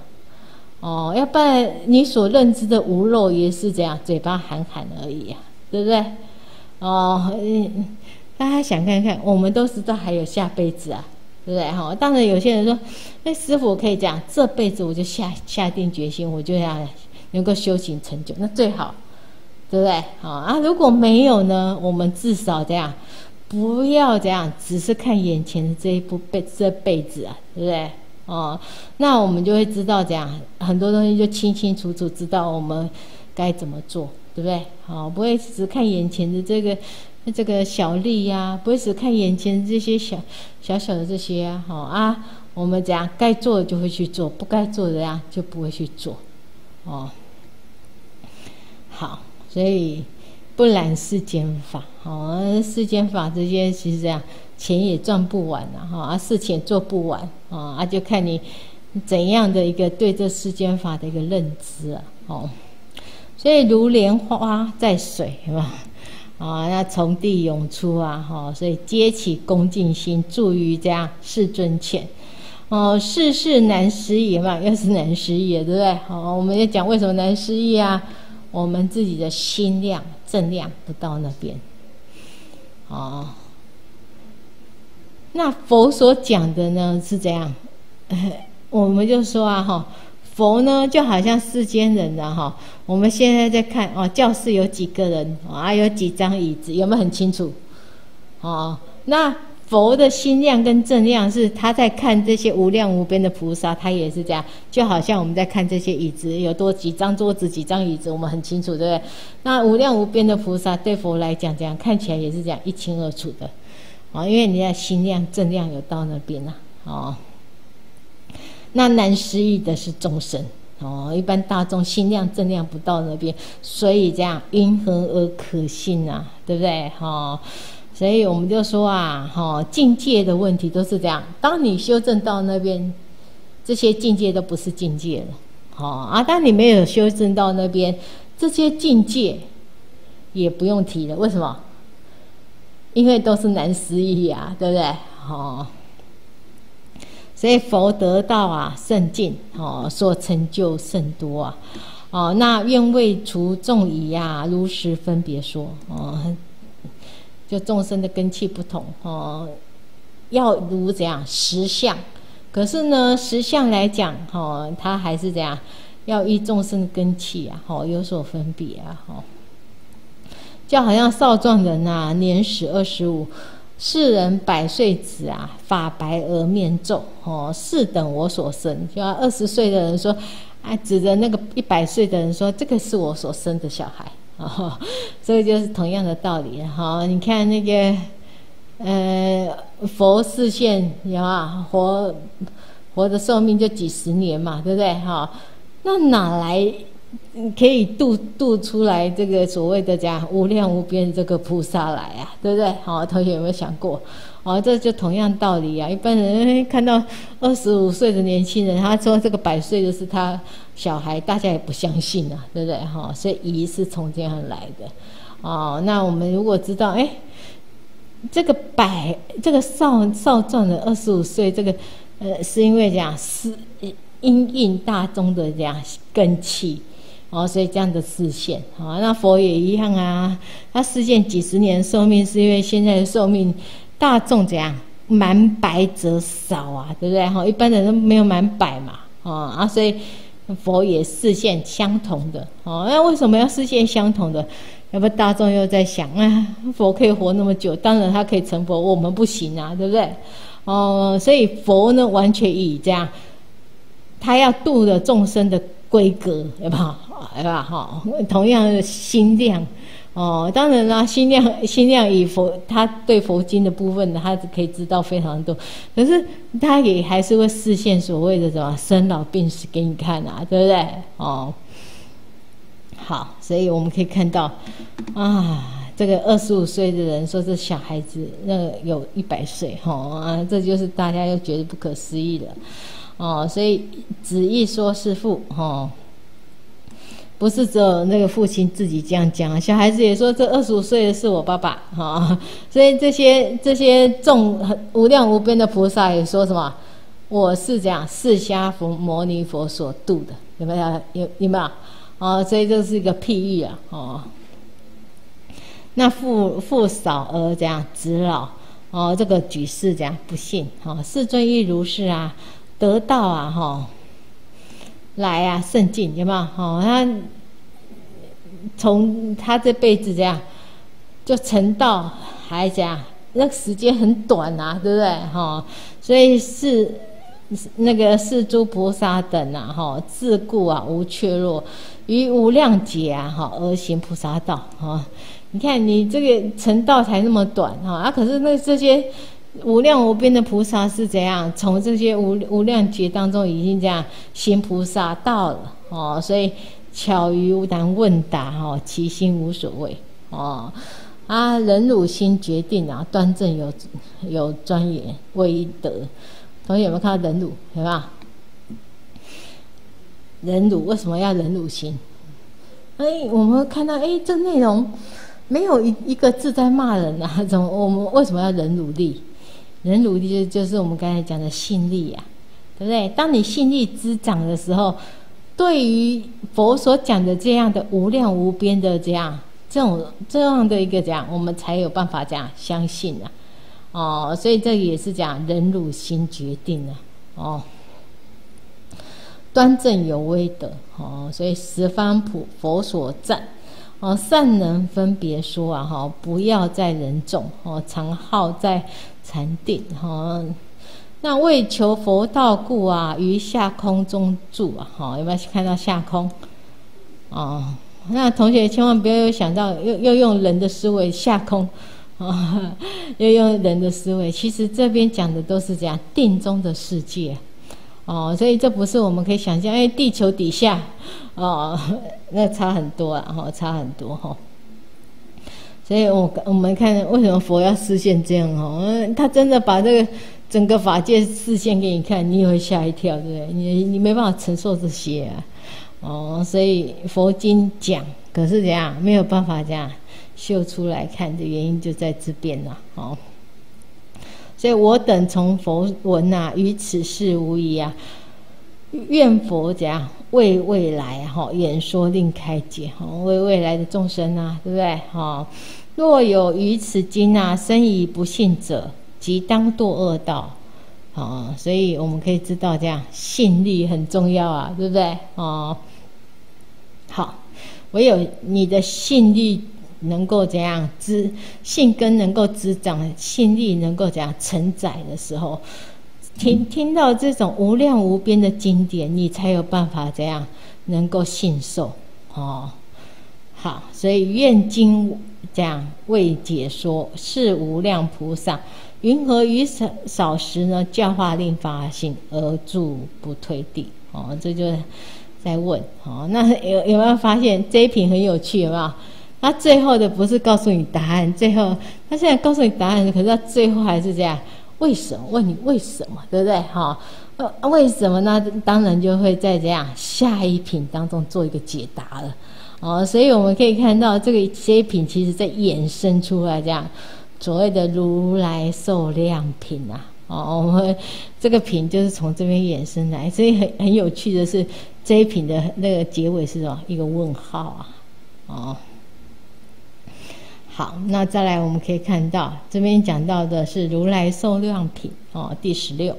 哦，要不然你所认知的无肉也是这样，嘴巴喊喊而已啊，对不对？哦，嗯，大家想看看，我们都知道还有下辈子啊。对不对？哈，当然有些人说，那师傅可以讲，这辈子我就下下定决心，我就要能够修行成就，那最好，对不对？好啊，如果没有呢，我们至少这样，不要这样，只是看眼前的这一部辈这辈子啊，对不对？哦，那我们就会知道这样很多东西就清清楚楚知道我们该怎么做，对不对？好，不会只看眼前的这个。这个小利呀，不会只看眼前这些小小小的这些啊，好啊，我们这样该做的就会去做，不该做的呀就不会去做，哦，所以不染世间法，哦，世间法这些其实这样钱也赚不完呐，哈，啊，事情做不完，啊，啊，就看你怎样的一个对这世间法的一个认知啊，哦，所以如莲花在水，是吧？啊，那从地涌出啊，哈，所以皆起恭敬心，助于这样世尊前。哦，世事难思议嘛，又是难思议，对不对？好，我们要讲为什么难思议啊？我们自己的心量、正量不到那边。哦，那佛所讲的呢是这样，我们就说啊，哈。佛呢，就好像世间人的哈，我们现在在看哦，教室有几个人啊，有几张椅子，有没有很清楚？哦，那佛的心量跟正量是他在看这些无量无边的菩萨，他也是这样，就好像我们在看这些椅子有多几张桌子、几张椅子，我们很清楚，对不对？那无量无边的菩萨对佛来讲，这样看起来也是这样一清二楚的，啊，因为你的心量正量有到那边了，哦。那难失意的是众生哦，一般大众心量正量不到那边，所以这样因何而可信啊？对不对？哈，所以我们就说啊，哈，境界的问题都是这样。当你修正到那边，这些境界都不是境界了，好啊。当你没有修正到那边，这些境界也不用提了。为什么？因为都是难思议啊，对不对？好。所以佛得道啊甚尽哦，所成就甚多啊，哦，那愿为除众疑呀，如实分别说哦，就众生的根器不同哦，要如怎样实相？可是呢，实相来讲哦，它还是怎样？要依众生的根器啊，哦，有所分别啊，哦，就好像少壮人呐，年始二十五。世人百岁子啊，发白而面皱，哦，是等我所生。就二十岁的人说，啊，指着那个一百岁的人说，这个是我所生的小孩，哦，这个就是同样的道理，哈。你看那个，呃，佛视线有啊，活活的寿命就几十年嘛，对不对？哈，那哪来？可以度度出来这个所谓的讲无量无边这个菩萨来啊，对不对？好，同学有没有想过？哦，这就同样道理啊。一般人看到二十五岁的年轻人，他说这个百岁的是他小孩，大家也不相信啊，对不对？哈，所以疑是从这样来的。哦，那我们如果知道，哎，这个百这个少少壮的二十五岁，这个呃，是因为讲是因应大众的这样根气。哦，所以这样的视线，好，那佛也一样啊。他视线几十年寿命，是因为现在的寿命大众怎样，满百则少啊，对不对？哈，一般人都没有满百嘛，哦啊，所以佛也视线相同的，哦，那为什么要视线相同的？要不大众又在想，啊，佛可以活那么久，当然他可以成佛，我们不行啊，对不对？哦，所以佛呢，完全以这样，他要度的众生的规格，对吧？对吧？哈，同样的心量，哦，当然啦，心量心量以佛，他对佛经的部分，他可以知道非常多，可是他也还是会视现所谓的什么生老病死给你看啊，对不对？哦，好，所以我们可以看到啊，这个二十五岁的人说这小孩子，那有一百岁，哈啊，这就是大家又觉得不可思议了，哦，所以子义说是父，哈。不是只有那个父亲自己这样讲，小孩子也说这二十五岁的是我爸爸哈，所以这些这些众无量无边的菩萨也说什么，我是这样释迦佛摩尼佛所度的，有没有？有有没有？哦，所以这是一个譬喻啊，哦。那父父少而这样子老，哦，这个举世这样不信，哦，世尊亦如是啊，得道啊，哈。来啊，圣境有没有？哦，他从他这辈子这样就成道，还这样，那时间很短啊，对不对？哈，所以是那个是诸菩萨等啊，哈，自故啊无怯弱，于无量劫啊，哈而行菩萨道，哈。你看你这个成道才那么短，哈啊，可是那这些。无量无边的菩萨是怎样？从这些无无量劫当中，已经这样行菩萨道了哦。所以巧于无难问答哦，其心无所谓哦。啊，忍辱心决定啊，端正有有庄严威德。同学有没有看到忍辱？有没有？忍辱为什么要忍辱心？哎，我们看到哎，这内容没有一一个字在骂人啊，怎么我们为什么要忍辱力？忍辱就就是我们刚才讲的信力呀，对不对？当你信力滋长的时候，对于佛所讲的这样的无量无边的这样这种这样的一个这样，我们才有办法这样相信啊。哦，所以这也是讲忍辱心决定啊。哦，端正有威德哦，所以十方普佛所赞。哦，善能分别说啊，哈，不要在人众哦，常好在禅定哈。那为求佛道故啊，于下空中住啊，哈，有没有看到下空？哦，那同学千万不要想到又又用人的思维下空啊，又用人的思维，其实这边讲的都是这样定中的世界。哦，所以这不是我们可以想象，哎，地球底下，哦，那差很多啊，哈，差很多哈。所以我我们看为什么佛要示现这样哦，他真的把这个整个法界示现给你看，你也会吓一跳，对不对？你你没办法承受这些啊，哦，所以佛经讲，可是怎样没有办法这样秀出来看的原因就在这边了，哦。所以我等从佛闻呐，与此事无疑啊。愿佛怎样为未来哈演说令开解哈，为未来的众生呐，对不对哈？若有于此经呐生以不信者，即当堕恶道。啊，所以我们可以知道这样信力很重要啊，对不对哦，好，唯有你的信力。能够怎样滋信根能够滋长，信力能够怎样承载的时候，听听到这种无量无边的经典，你才有办法怎样能够信受哦。好，所以愿经这样为解说，是无量菩萨云何于少少时呢？教化令发心而住不退地哦。这就在问哦。那有有没有发现这一品很有趣？有没有？他最后的不是告诉你答案，最后他现在告诉你答案，可是他最后还是这样，为什么？问你为什么，对不对？哈，呃，为什么呢？当然就会在这样下一品当中做一个解答了，哦，所以我们可以看到这个这一品其实在衍生出来这样所谓的如来受量品啊，哦，我们这个品就是从这边衍生来，所以很很有趣的是这一品的那个结尾是什么？一个问号啊，哦。好，那再来我们可以看到这边讲到的是如来受量品哦，第十六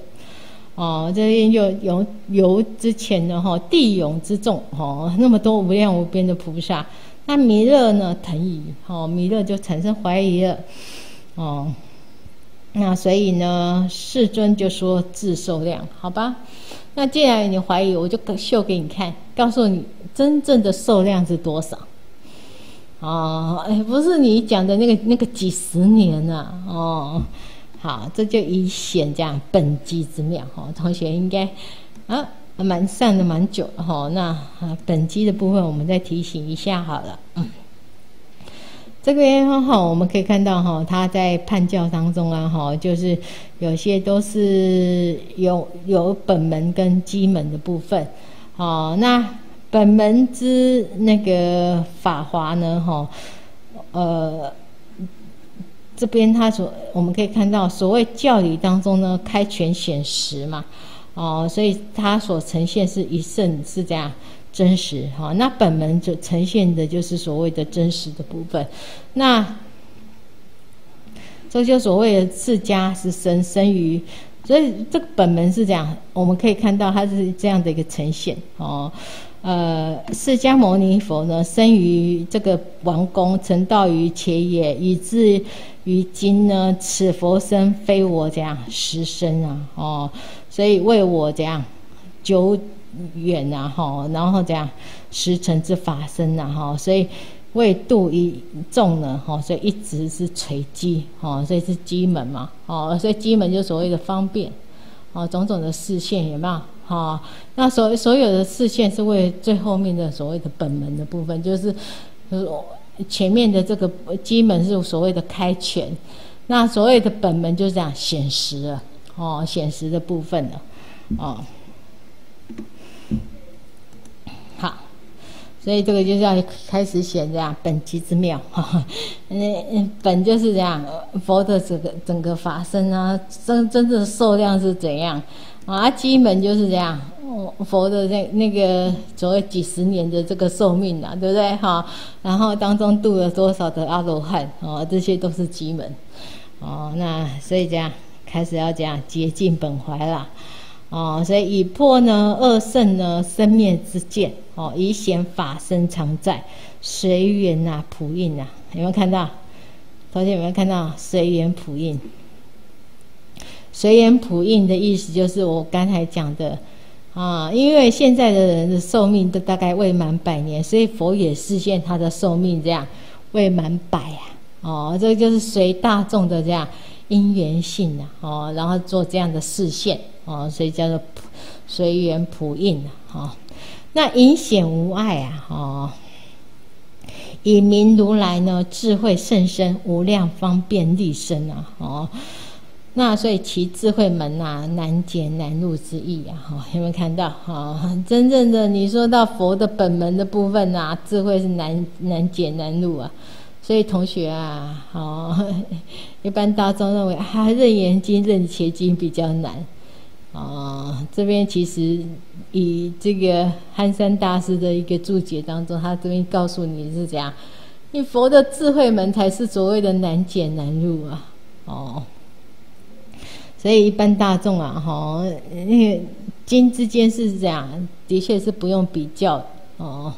哦，这边就有由之前的哈地涌之众哦，那么多无量无边的菩萨，那弥勒呢腾疑哦，弥勒就产生怀疑了哦，那所以呢世尊就说自受量，好吧？那既然你怀疑，我就秀给你看，告诉你真正的受量是多少。哦，哎，不是你讲的那个那个几十年呐，哦，好，这就以显这样本机之妙哈。同学应该啊蛮上的蛮久哈。那本机的部分我们再提醒一下好了。嗯，这边哈，我们可以看到哈，他在判教当中啊哈，就是有些都是有有本门跟基门的部分。哦，那本门之那个法华呢哈，呃，这边他所我们可以看到，所谓教理当中呢，开权显实嘛。哦，所以它所呈现是一圣是这样真实哈，那本门就呈现的就是所谓的真实的部分，那这就所谓的释迦是生生于，所以这个本门是这样，我们可以看到它是这样的一个呈现哦，呃，释迦牟尼佛呢生于这个王宫，成道于且也，以至于今呢，此佛身非我这样实身啊，哦。所以为我这样久远呐，哈，然后这样十成之法身呐，哈，所以为度一众呢，哈，所以一直是垂机，哈，所以是机门嘛，哦，所以机门就所谓的方便，哦，种种的视线有没有？哈，那所所有的视线是为最后面的所谓的本门的部分，就是就是前面的这个机门是所谓的开权，那所谓的本门就是这样显实了。哦，显实的部分了，哦，好，所以这个就是要开始显这样本机之妙，哈，嗯，本就是这样，佛的整个整个法身啊，真真正的寿量是怎样啊？基本就是这样，佛的那那个所谓几十年的这个寿命啊，对不对？哈，然后当中度了多少的阿罗汉，哦，这些都是基门，哦，那所以这样。开始要讲洁净本怀啦，哦，所以以破呢二圣呢生灭之见，哦，以显法身常在随缘呐普印呐，有没有看到？同学有没有看到随缘普印？随缘普印的意思就是我刚才讲的。啊，因为现在的人的寿命都大概未满百年，所以佛也示现他的寿命这样未满百啊，哦，这个就是随大众的这样。因缘性啊，哦，然后做这样的视线，哦，所以叫做随缘普印啊，哦，那隐显无碍啊，哦，以明如来呢智慧甚深，无量方便利身啊，哦，那所以其智慧门呐难解难入之意啊，哈，有没有看到？哈，真正的你说到佛的本门的部分呐，智慧是难难解难入啊。所以同学啊，哦，一般大众认为啊，认言经、认邪经比较难，哦，这边其实以这个憨山大师的一个注解当中，他这边告诉你是这样，你佛的智慧门才是所谓的难解难入啊，哦，所以一般大众啊，哈，那个金之间是这样，的确是不用比较哦，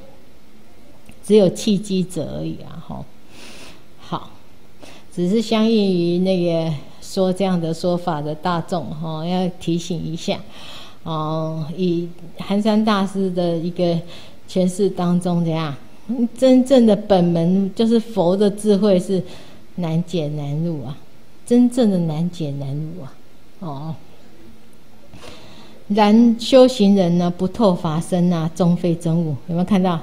只有契机者而已啊，哈。好，只是相应于那个说这样的说法的大众哈，要提醒一下哦。以寒山大师的一个诠释当中，这样？真正的本门就是佛的智慧是难解难入啊，真正的难解难入啊。哦，然修行人呢，不透法身啊，终非真物。有没有看到？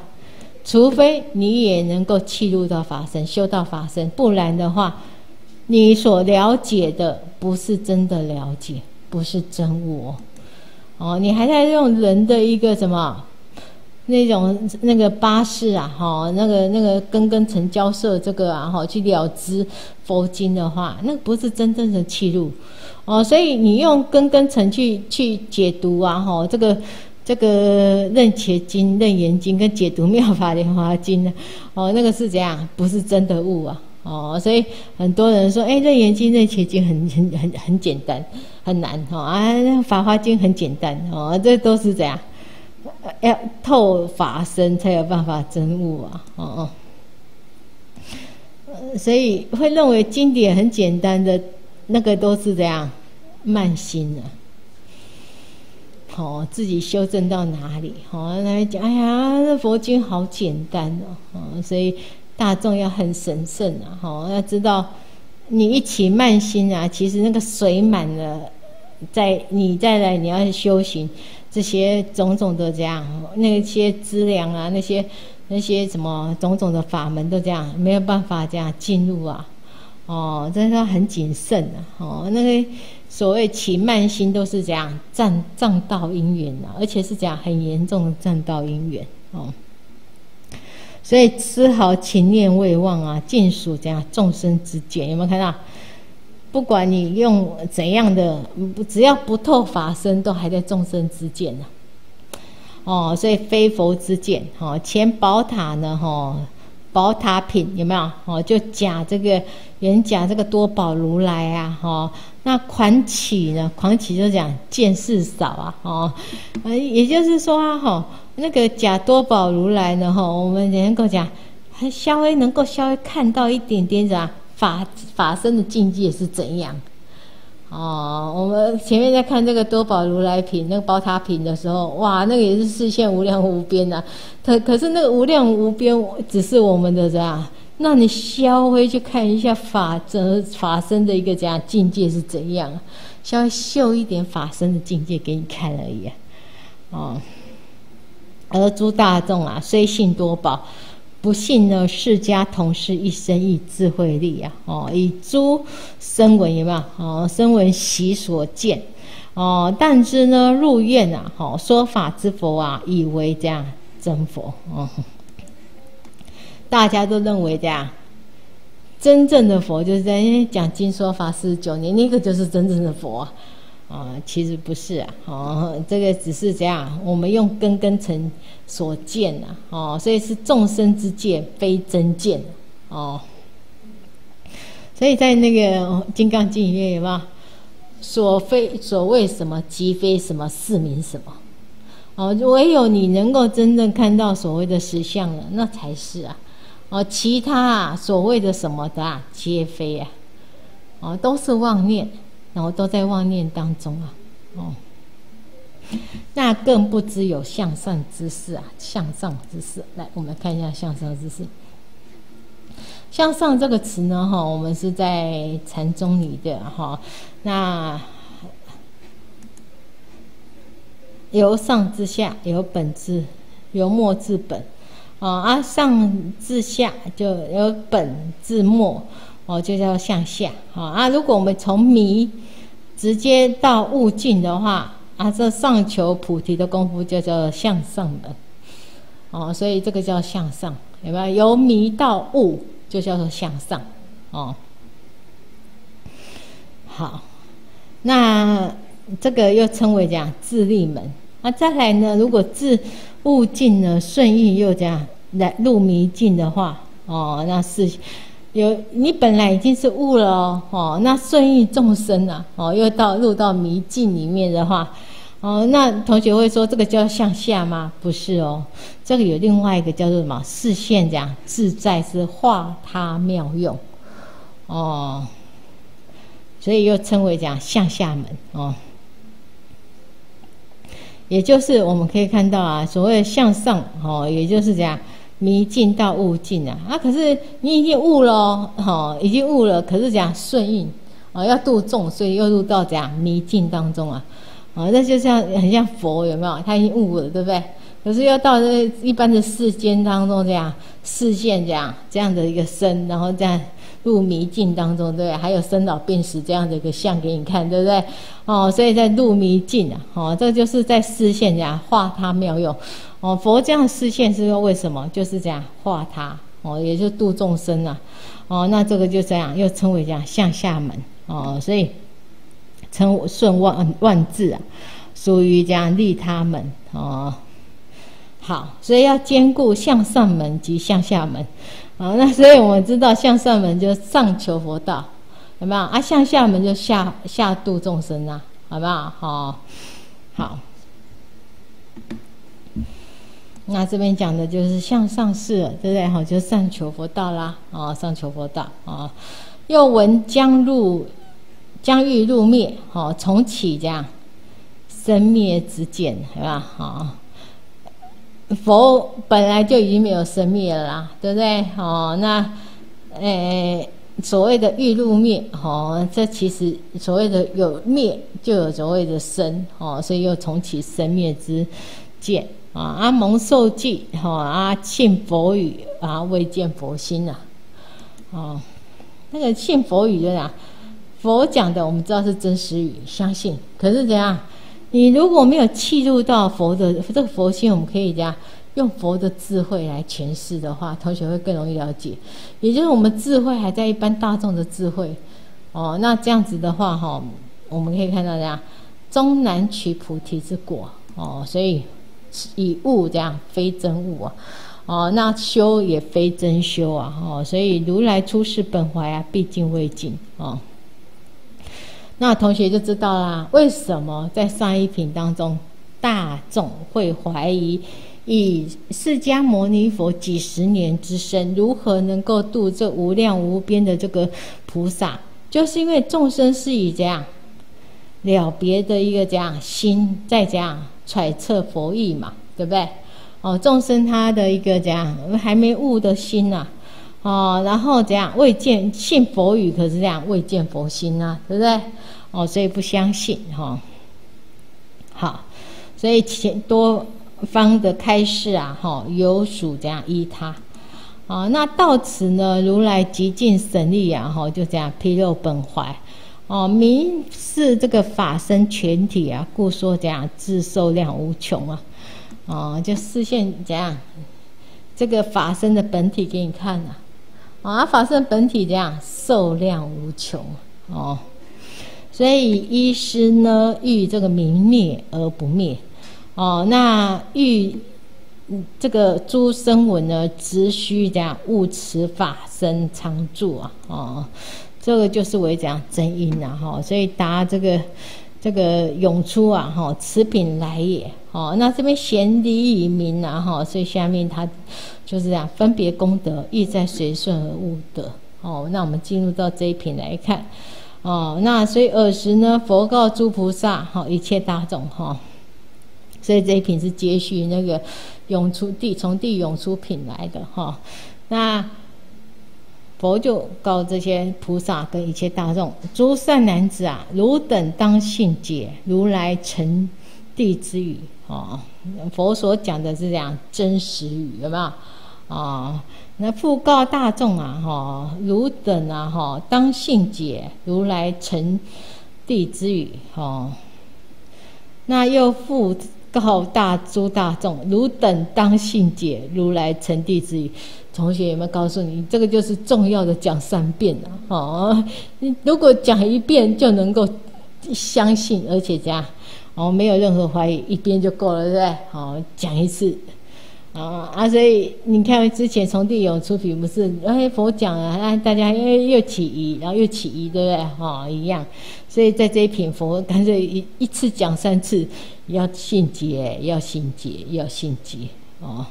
除非你也能够契入到法身，修到法身，不然的话，你所了解的不是真的了解，不是真我，哦，你还在用人的一个什么那种那个巴士啊，哈，那个那个根根成交涉这个啊，哈，去了知佛经的话，那不是真正的契入，哦，所以你用根根成去去解读啊，哈，这个。这个认切经、认言经跟解读妙法莲华经呢，哦，那个是怎样，不是真的悟啊，哦，所以很多人说，哎，认言经、认切经很很很很简单，很难哈啊，法华经很简单哦，这都是这样，要透法身才有办法真悟啊，哦哦，所以会认为经典很简单的那个都是这样慢心的。哦，自己修正到哪里？哦，来讲，哎呀，那佛经好简单哦，哦，所以大众要很神圣啊，哦，要知道你一起慢心啊，其实那个水满了，在你再来你要修行，这些种种的这样，那些资粮啊，那些那些什么种种的法门都这样，没有办法这样进入啊。哦，真是很谨慎的哦。那个所谓起慢心都是这样占障道因缘啊，而且是这样很严重的占道因缘哦。所以丝毫情念未忘啊，尽属这样众生之见。有没有看到？不管你用怎样的，只要不透法身，都还在众生之见呢。哦，所以非佛之见。哦，前宝塔呢？哈。宝塔品有没有？哦，就假这个原假这个多宝如来啊，哈。那款起呢？款起就讲见识少啊，哦，呃，也就是说啊，哈，那个假多宝如来呢，哈，我们能够讲，还稍微能够稍微看到一点点啥法法身的境界是怎样。哦，我们前面在看这个多宝如来品，那个宝塔品的时候，哇，那个也是视线无量无边呐。可可是那个无量无边，只是我们的这样。那你稍微去看一下法则法身的一个这样境界是怎样，稍微秀一点法身的境界给你看而已。啊哦，而诸大众啊，虽信多宝。不信呢？释迦同师一生以智慧力啊，哦，以诸声闻有没有？哦，声闻习所见，哦，但知呢入愿啊，好说法之佛啊，以为这样真佛哦。大家都认为这样，真正的佛就是在讲经说法四十九年，那个就是真正的佛。啊其实不是啊，哦，这个只是这样，我们用根根尘所见呐，哦，所以是众生之见，非真见，哦，所以在那个《金刚经》里面有没有？所非所谓什么，即非什么，是名什么？哦，唯有你能够真正看到所谓的实相了，那才是啊，哦，其他啊所谓的什么的啊，皆非啊，哦，都是妄念。然后都在妄念当中啊，哦，那更不知有向上之事啊，向上之事。来，我们看一下向上之事。向上这个词呢，哈，我们是在禅宗里的哈，那由上至下，由本至，由末至本，啊，啊，上至下就由本至末。哦，就叫向下，好啊。如果我们从迷直接到悟境的话，啊，这上求菩提的功夫就叫向上的，哦，所以这个叫向上，有没有？由迷到悟就叫做向上，哦。好，那这个又称为讲自立门。那再来呢？如果自悟境呢顺应又这样来入迷境的话，哦，那是。有你本来已经是悟了哦，哦，那顺应众生啊，哦，又到入到迷境里面的话，哦，那同学会说这个叫向下吗？不是哦，这个有另外一个叫做什么？视线这样自在是化他妙用，哦，所以又称为讲向下门哦，也就是我们可以看到啊，所谓向上哦，也就是这样。迷境到悟境啊，啊，可是你已经悟了，哦，已经悟了，可是讲顺应，哦，要度众，所以又入到怎样迷境当中啊，哦，那就像很像佛有没有？他已经悟了，对不对？可是要到这一般的世间当中这样视线这样这样的一个身，然后这样。入迷境当中，对不对？还有生老病死这样的一个相给你看，对不对？哦，所以在入迷境啊，哦，这就是在视线这样化他妙用，哦，佛这样视线是说为什么？就是这样化他，哦，也就度众生啊，哦，那这个就这样又称为这样向下门，哦，所以称顺万万字啊，属于这样利他门，哦，好，所以要兼顾向上门及向下门。好，那所以我们知道向上门就上求佛道，有没有啊？向下门就下下度众生啊，好不好？好，好。那这边讲的就是向上事，对不对？好，就上求佛道啦，啊，上求佛道啊。又闻将入将欲入灭，好，重启这样生灭之见，是吧？好。佛本来就已经没有生灭了啦，对不对？哦，那，诶，所谓的欲入灭，哦，这其实所谓的有灭，就有所谓的生，哦，所以又重启生灭之见啊。阿蒙受记，哈，阿信佛语，啊，未见佛心呐，哦，那个信佛语就讲佛讲的，我们知道是真实语，相信。可是怎样？你如果没有契入到佛的这个佛心，我们可以这样。用佛的智慧来诠释的话，同学会更容易了解。也就是我们智慧还在一般大众的智慧，哦，那这样子的话，哈，我们可以看到这样，终难取菩提之果，哦，所以以物这样非真物啊，哦，那修也非真修啊，哦，所以如来出世本怀啊，毕竟未尽哦。那同学就知道啦，为什么在上一品当中，大众会怀疑？以释迦牟尼佛几十年之身，如何能够度这无量无边的这个菩萨？就是因为众生是以这样了别的一个这样心，在这样揣测佛意嘛，对不对？哦，众生他的一个这样还没悟的心呐，哦，然后怎样未见信佛语，可是这样未见佛心呐，对不对？哦，所以不相信哈。好，所以前多。方的开示啊，哈，有属这样依他，啊，那到此呢，如来极尽神力啊，哈，就这样披露本怀，哦，明是这个法身全体啊，故说这样自受量无穷啊，哦，就视线怎样这个法身的本体给你看呐，啊，法身本体这样受量无穷哦，所以医师呢，欲这个明灭而不灭。哦，那欲这个诸生闻呢，只需这样勿持法身常住啊，哦，这个就是为这样真因呐，哈，所以答这个这个涌出啊，哈，此品来也，哦，那这边贤离以明呐，哈，所以下面他就是这样分别功德，意在随顺而悟得，哦，那我们进入到这一品来看，哦，那所以尔时呢，佛告诸菩萨，哈，一切大众，哈。所以这一品是接续那个涌出地从地涌出品来的哈，那佛就告这些菩萨跟一切大众：诸善男子啊，汝等当信解如来成地之语啊。佛所讲的是这样真实语，有没有啊？那复告大众啊，哈，汝等啊，哈，当信解如来成地之语哈。那又复。告大诸大众，汝等当信解如来成地之语。同学有没有告诉你，这个就是重要的讲三遍了？哦，你如果讲一遍就能够相信，而且这样哦，没有任何怀疑，一遍就够了，对不对？好，讲一次。啊啊！所以你看，之前从地涌出品不是？哎，佛讲啊，大家又又起疑，然后又起疑，对不对？哈，一样。所以在这一品佛，干脆一一次讲三次，要信解，要信解，要信解。哦，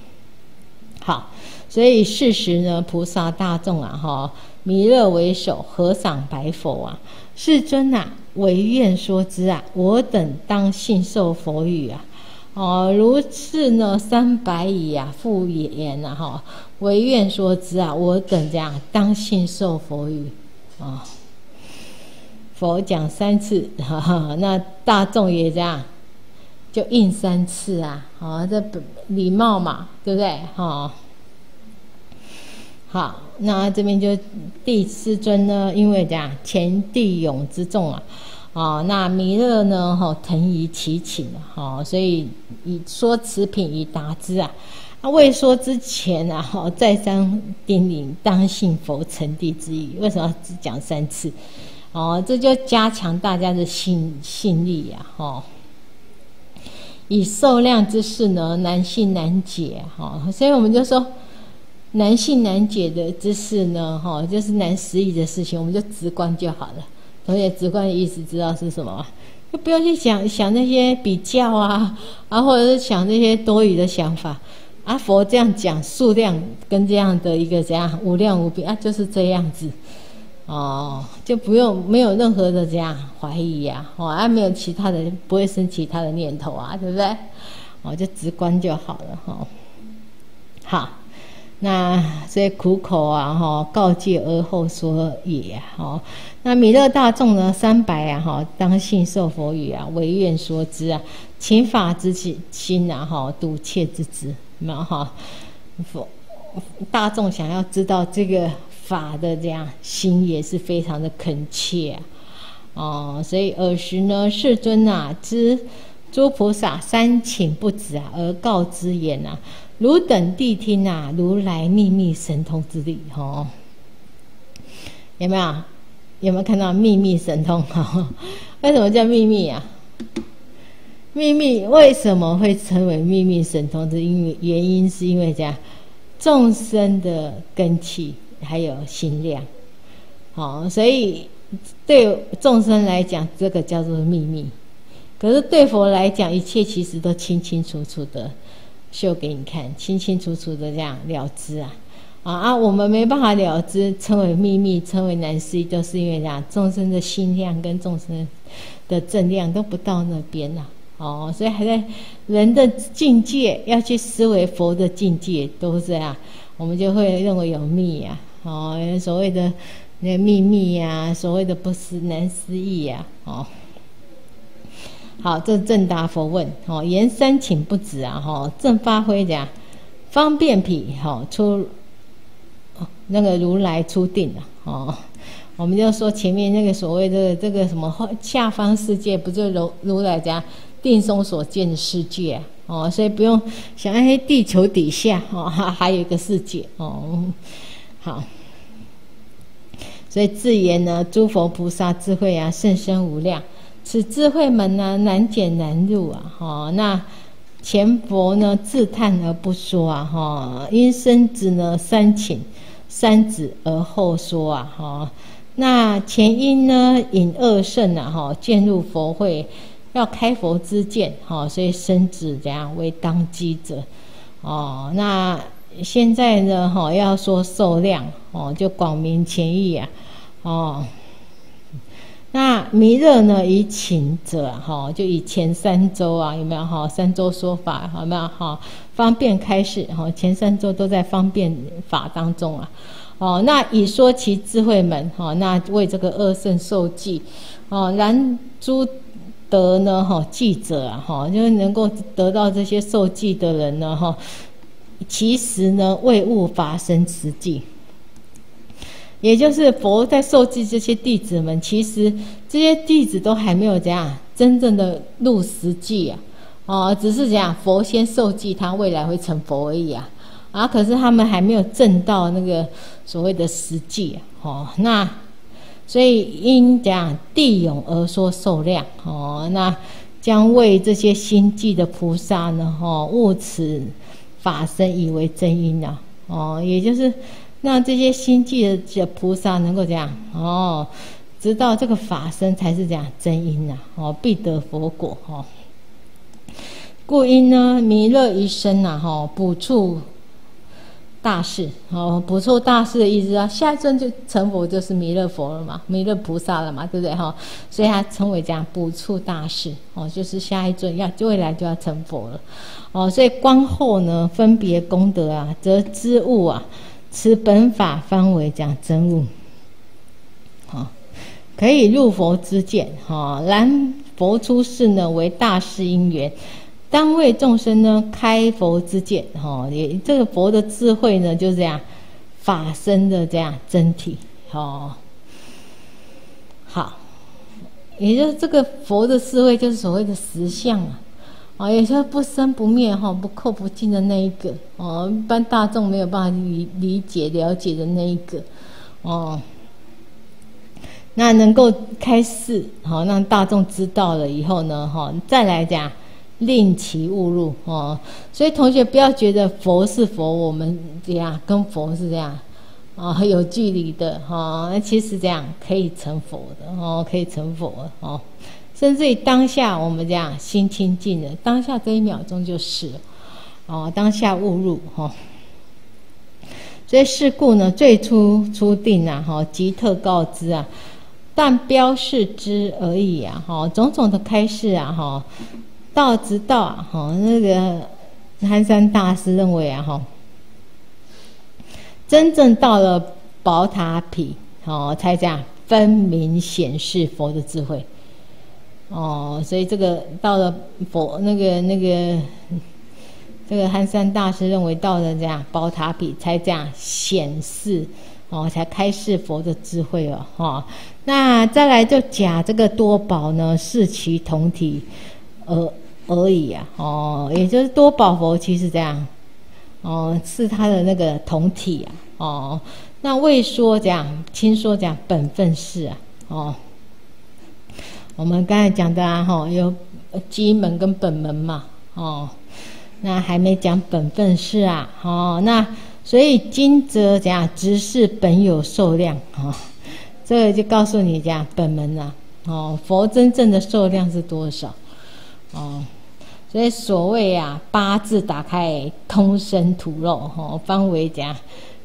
好。所以事实呢，菩萨大众啊，哈，弥勒为首，合掌白佛啊，世尊啊，唯愿说之啊，我等当信受佛语啊。哦，如是呢，三百以啊，复言呐，哈，唯愿说之啊，我等这样当信受佛语啊。佛讲三次，哈哈，那大众也这样，就应三次啊，好，这礼貌嘛，对不对？哈，好，那这边就第四尊呢，因为这样前地勇之众啊。哦，那弥勒呢？哈，腾移其请，哈，所以以说此品以达之啊。未说之前啊，哈，再三叮咛当信佛成地之意。为什么只讲三次？哦，这就加强大家的信信力呀，哈。以受量之事呢，难信难解，哈，所以我们就说难信难解的之事呢，哈，就是难思议的事情，我们就直观就好了。同学直观的意思知道是什么？就不要去想想那些比较啊，啊，或者是想那些多余的想法。阿佛这样讲数量跟这样的一个怎样无量无边啊，就是这样子哦，就不用没有任何的这样怀疑呀，哦，啊，没有其他的不会生其他的念头啊，对不对？哦，就直观就好了哈。好，那所以苦口啊，哈，告诫而后说也，哈。那弥勒大众呢，三百啊，哈，当信受佛语啊，唯愿说之啊，勤法之心啊，哈，笃切之知，那哈，佛大众想要知道这个法的这样心也是非常的恳切啊，哦，所以尔时呢，世尊啊，知诸菩萨三请不止啊，而告之言啊。汝等谛听啊，如来秘密神通之力，吼，有没有？有没有看到秘密神通？哈，为什么叫秘密啊？秘密为什么会成为秘密神通？是因为原因是因为这样，众生的根器还有心量，好，所以对众生来讲，这个叫做秘密；可是对佛来讲，一切其实都清清楚楚的。秀给你看，清清楚楚的这样了知啊，啊啊，我们没办法了知，称为秘密，称为难思议，都是因为这样众生的心量跟众生的正量都不到那边呐，哦，所以还在人的境界要去思维佛的境界都是这样，我们就会认为有密呀，哦，所谓的那秘密呀，所谓的不思难思议呀，哦。好，这正答佛问，哦，言三请不止啊，哈，正发挥的方便品，哈，出，哦那个如来出定了，哦，我们就说前面那个所谓的这个什么下方世界，不就如如来家定中所见的世界，哦，所以不用想，哎，地球底下，哦，还有一个世界，哦，好，所以自言呢，诸佛菩萨智慧啊，甚深无量。此智慧门呢，难解难入啊！哈，那前佛呢自叹而不说啊！哈，因生子呢三请三子而后说啊！哈，那前因呢引二圣啊！哈，渐入佛会，要开佛之见，哈，所以生子怎样为当机者？哦，那现在呢，哈，要说受量，哦，就广明前意啊！哦。那弥勒呢？以请者哈，就以前三周啊，有没有哈？三周说法，有没有哈？方便开示哈，前三周都在方便法当中啊。哦，那以说其智慧门哈，那为这个恶圣受记哦，然诸德呢哈，记者啊哈，就是能够得到这些受记的人呢哈，其实呢为物法身实际。也就是佛在受记这些弟子们，其实这些弟子都还没有这样真正的入实际啊，哦，只是这样佛先受记，他未来会成佛而已啊，啊，可是他们还没有证到那个所谓的实际啊，哦，那所以因讲地勇而说受量，哦，那将为这些心计的菩萨呢，哦，悟此法身以为真因啊，哦，也就是。让这些心际的菩萨能够这样哦，知道这个法身才是这样真因呐哦，必得佛果哦。故因呢，弥勒一生呐哈，补处大事哦，补处大事的意思啊，下一尊就成佛就是弥勒佛了嘛，弥勒菩萨了嘛，对不对哈？所以他称为这样补处大事哦，就是下一尊要未来就要成佛了哦，所以观后呢，分别功德啊，则知物啊。此本法方为讲真悟，好，可以入佛之见，哈。然佛出世呢，为大事因缘，当为众生呢开佛之见，哈。也这个佛的智慧呢，就是这样，法身的这样真体，哦。好，也就是这个佛的智慧，就是所谓的实相啊。啊，也就是不生不灭哈，不垢不净的那一个哦，一般大众没有办法理理解了解的那一个哦，那能够开示好，让大众知道了以后呢，哈，再来讲令其误入哦。所以同学不要觉得佛是佛，我们这样跟佛是这样啊，有距离的哈。其实这样可以成佛的哦，可以成佛哦。甚至于当下，我们这样心清净的，当下这一秒钟就是哦，当下误入哈。所以事故呢，最初初定啊，哈，即特告知啊，但标示之而已啊，哈，种种的开示啊，哈，道之道啊，哈，那个寒山大师认为啊，哈，真正到了宝塔毗，哦，才这样分明显示佛的智慧。哦，所以这个到了佛那个那个，这个憨山大师认为到了这样宝塔比才这样显示，哦，才开示佛的智慧哦，哈。那再来就假这个多宝呢，是其同体而而已啊，哦，也就是多宝佛其实这样，哦，是他的那个同体啊，哦，那未说这样，轻说讲本分事啊，哦。我们刚才讲的啊，哈，有基门跟本门嘛，哦，那还没讲本分事啊，哦，那所以金则讲只是本有受量，哦，这个就告诉你讲本门啊，哦，佛真正的受量是多少，哦，所以所谓啊，八字打开通身吐肉，哈，方为讲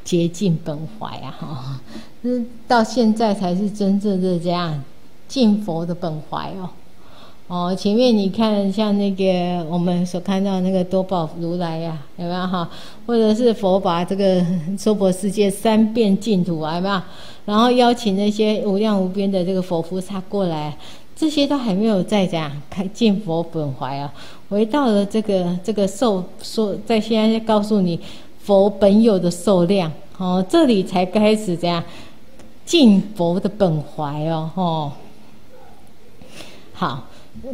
接近本怀啊，哈，是到现在才是真正的这样。敬佛的本怀哦，哦，前面你看像那个我们所看到那个多宝如来呀，有没有哈？或者是佛把这个娑婆世界三遍净土有没有？然后邀请那些无量无边的这个佛菩萨过来，这些都还没有在讲开敬佛本怀啊。回到了这个这个受说，在现在告诉你佛本有的受量哦，这里才开始这样敬佛的本怀哦，吼。好，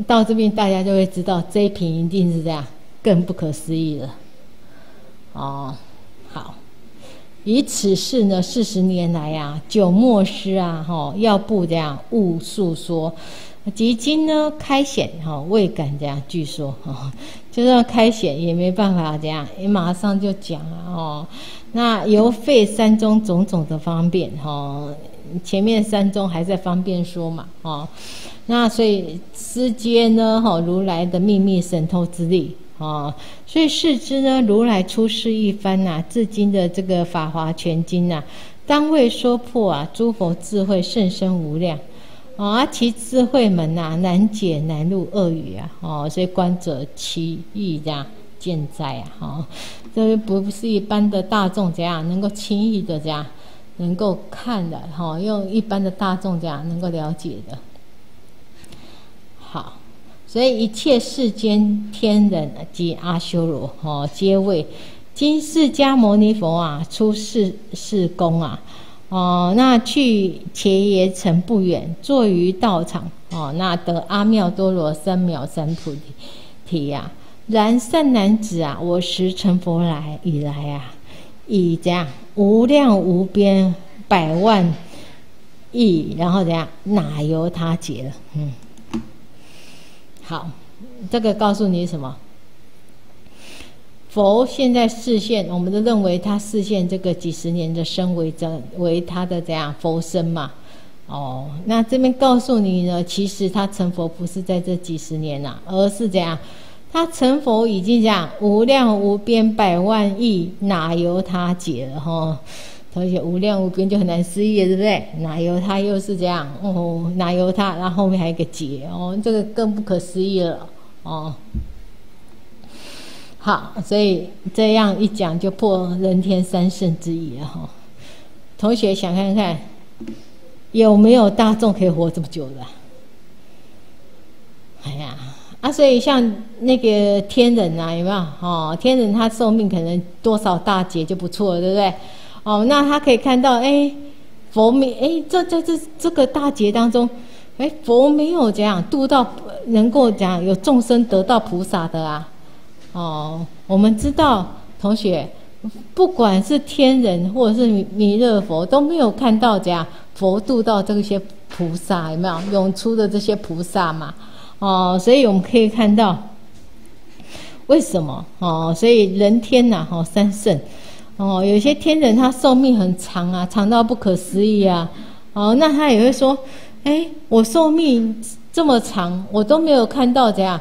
到这边大家就会知道这一瓶一定是这样，更不可思议了。哦，好，以此事呢，四十年来呀，久莫失啊，哈，要不这样勿述说，即今呢开显哈，未敢这样据说哈，就算开显也没办法这样，也马上就讲了哦。那由费三中种种的方便哈，前面三宗还在方便说嘛，哦。那所以世间呢，哈，如来的秘密神通之力啊，所以世之呢，如来出世一番呐，至今的这个法华全经呐，当为说破啊，诸佛智慧甚深无量啊，其智慧门呐，难解难入恶语啊，哦，所以观者其意呀见在啊，哈，这不是一般的大众这样能够轻易的这样能够看的哈，用一般的大众讲能够了解的。好，所以一切世间天人及阿修罗，哦，皆为今释迦牟尼佛啊，出世世功啊，哦，那去伽耶城不远，坐于道场，哦，那得阿妙多罗三藐三菩提提呀。然善男子啊，我时成佛来以来啊，以这样无量无边百万亿，然后怎样，哪由他解了？嗯。好，这个告诉你什么？佛现在视线，我们都认为他视线这个几十年的身为这为他的这样佛身嘛？哦，那这边告诉你呢，其实他成佛不是在这几十年呐，而是这样，他成佛已经讲无量无边百万亿，哪由他解了哈？而且无量无边就很难思议了，对不对？哪由他又是这样？哦，哪由他？然后后面还有一个劫哦，这个更不可思议了哦。好，所以这样一讲就破人天三圣之疑了哈。同学想看看有没有大众可以活这么久的？哎呀，啊，所以像那个天人啊，有没有？哦，天人他寿命可能多少大劫就不错了，对不对？哦，那他可以看到，哎，佛没，哎，这在这这个大劫当中，哎，佛没有怎样度到能够讲有众生得到菩萨的啊，哦，我们知道，同学，不管是天人或者是弥勒佛，都没有看到怎样佛度到这些菩萨，有没有涌出的这些菩萨嘛？哦，所以我们可以看到，为什么？哦，所以人天呐，哦，三圣。哦，有些天人他寿命很长啊，长到不可思议啊。哦，那他也会说，哎，我寿命这么长，我都没有看到这样，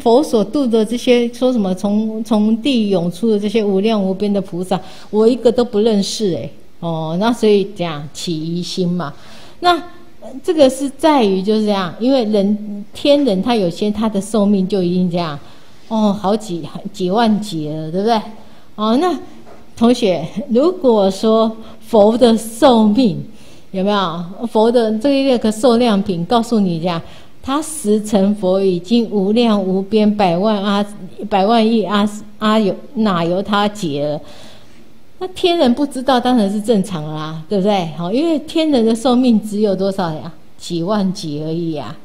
佛所度的这些说什么从从地涌出的这些无量无边的菩萨，我一个都不认识哎。哦，那所以这样起疑心嘛。那这个是在于就是这样，因为人天人他有些他的寿命就已经这样，哦，好几几万劫了，对不对？哦，那。同学，如果说佛的寿命有没有佛的这一个寿量品告诉你这样，他十成佛已经无量无边百万阿百万亿阿阿有哪由他劫了？那天人不知道当然是正常啦，对不对？好，因为天人的寿命只有多少呀？几万几而已呀。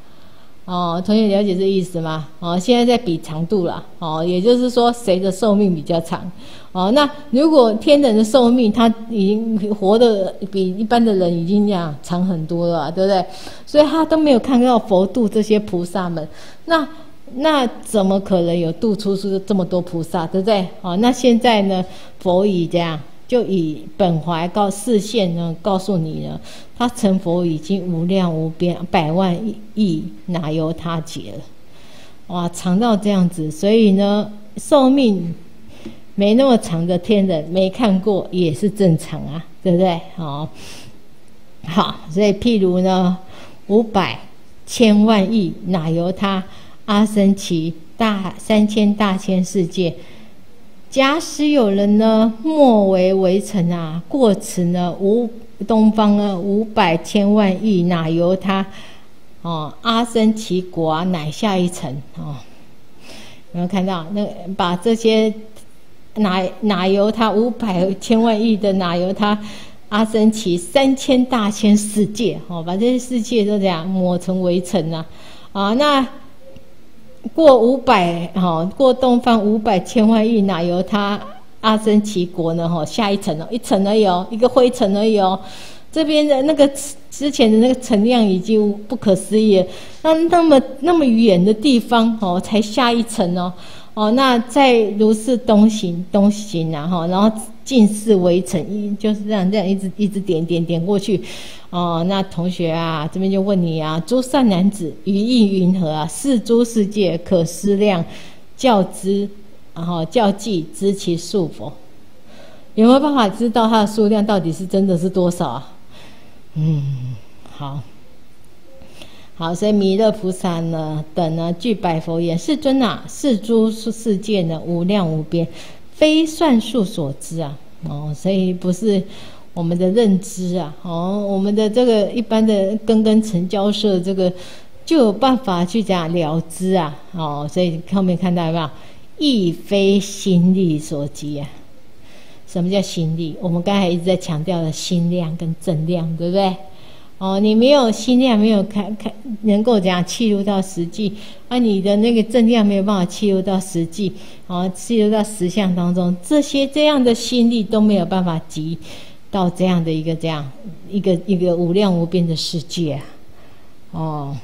哦，同学了解这意思吗？哦，现在在比长度了。哦，也就是说谁的寿命比较长？哦，那如果天人的寿命他已经活的比一般的人已经这样长很多了，对不对？所以他都没有看到佛度这些菩萨们。那那怎么可能有度出是这么多菩萨，对不对？哦，那现在呢，佛以这样。就以本怀告示现呢，告诉你呢，他成佛已经无量无边百万亿，哪由他劫了？哇，长到这样子，所以呢，寿命没那么长的天人没看过也是正常啊，对不对？好，好，所以譬如呢，五百千万亿，哪由他阿僧祇大三千大千世界？假使有人呢，莫为围城啊，过此呢，无东方呢，五百千万亿，哪由他？哦，阿僧祇国啊，乃下一层哦。有没有看到？那把这些哪哪由他五百千万亿的哪由他阿僧祇三千大千世界哦，把这些世界都这样抹成围城啊啊那。过五百哈，过东方五百千万亿，哪由他阿僧祇国呢？哈，下一层哦，一层而已哦，一个灰尘而已哦。这边的那个之前的那个存量已经不可思议了，那那么那么远的地方哦，才下一层哦。哦，那再如是东行东行啊哈，然后尽是围城，一就是这样这样一直一直点点点过去。哦，那同学啊，这边就问你啊，诸善男子，于意云何啊？是诸世界可思量，教之，然后教计知其数否？有没有办法知道它的数量到底是真的是多少啊？嗯，好，好，所以弥勒菩萨呢，等呢，具百佛言：世尊啊，是诸世界呢，无量无边，非算数所知啊。哦，所以不是。我们的认知啊，哦，我们的这个一般的根根成交涉，这个就有办法去讲了知啊，哦，所以后面看到有没有？亦非心力所及啊。什么叫心力？我们刚才一直在强调的心量跟正量，对不对？哦，你没有心量，没有开开能够怎样契入到实际，啊，你的那个正量没有办法契入到实际，哦，契入到实相当中，这些这样的心力都没有办法及。到这样的一个这样一个一个无量无边的世界啊，哦，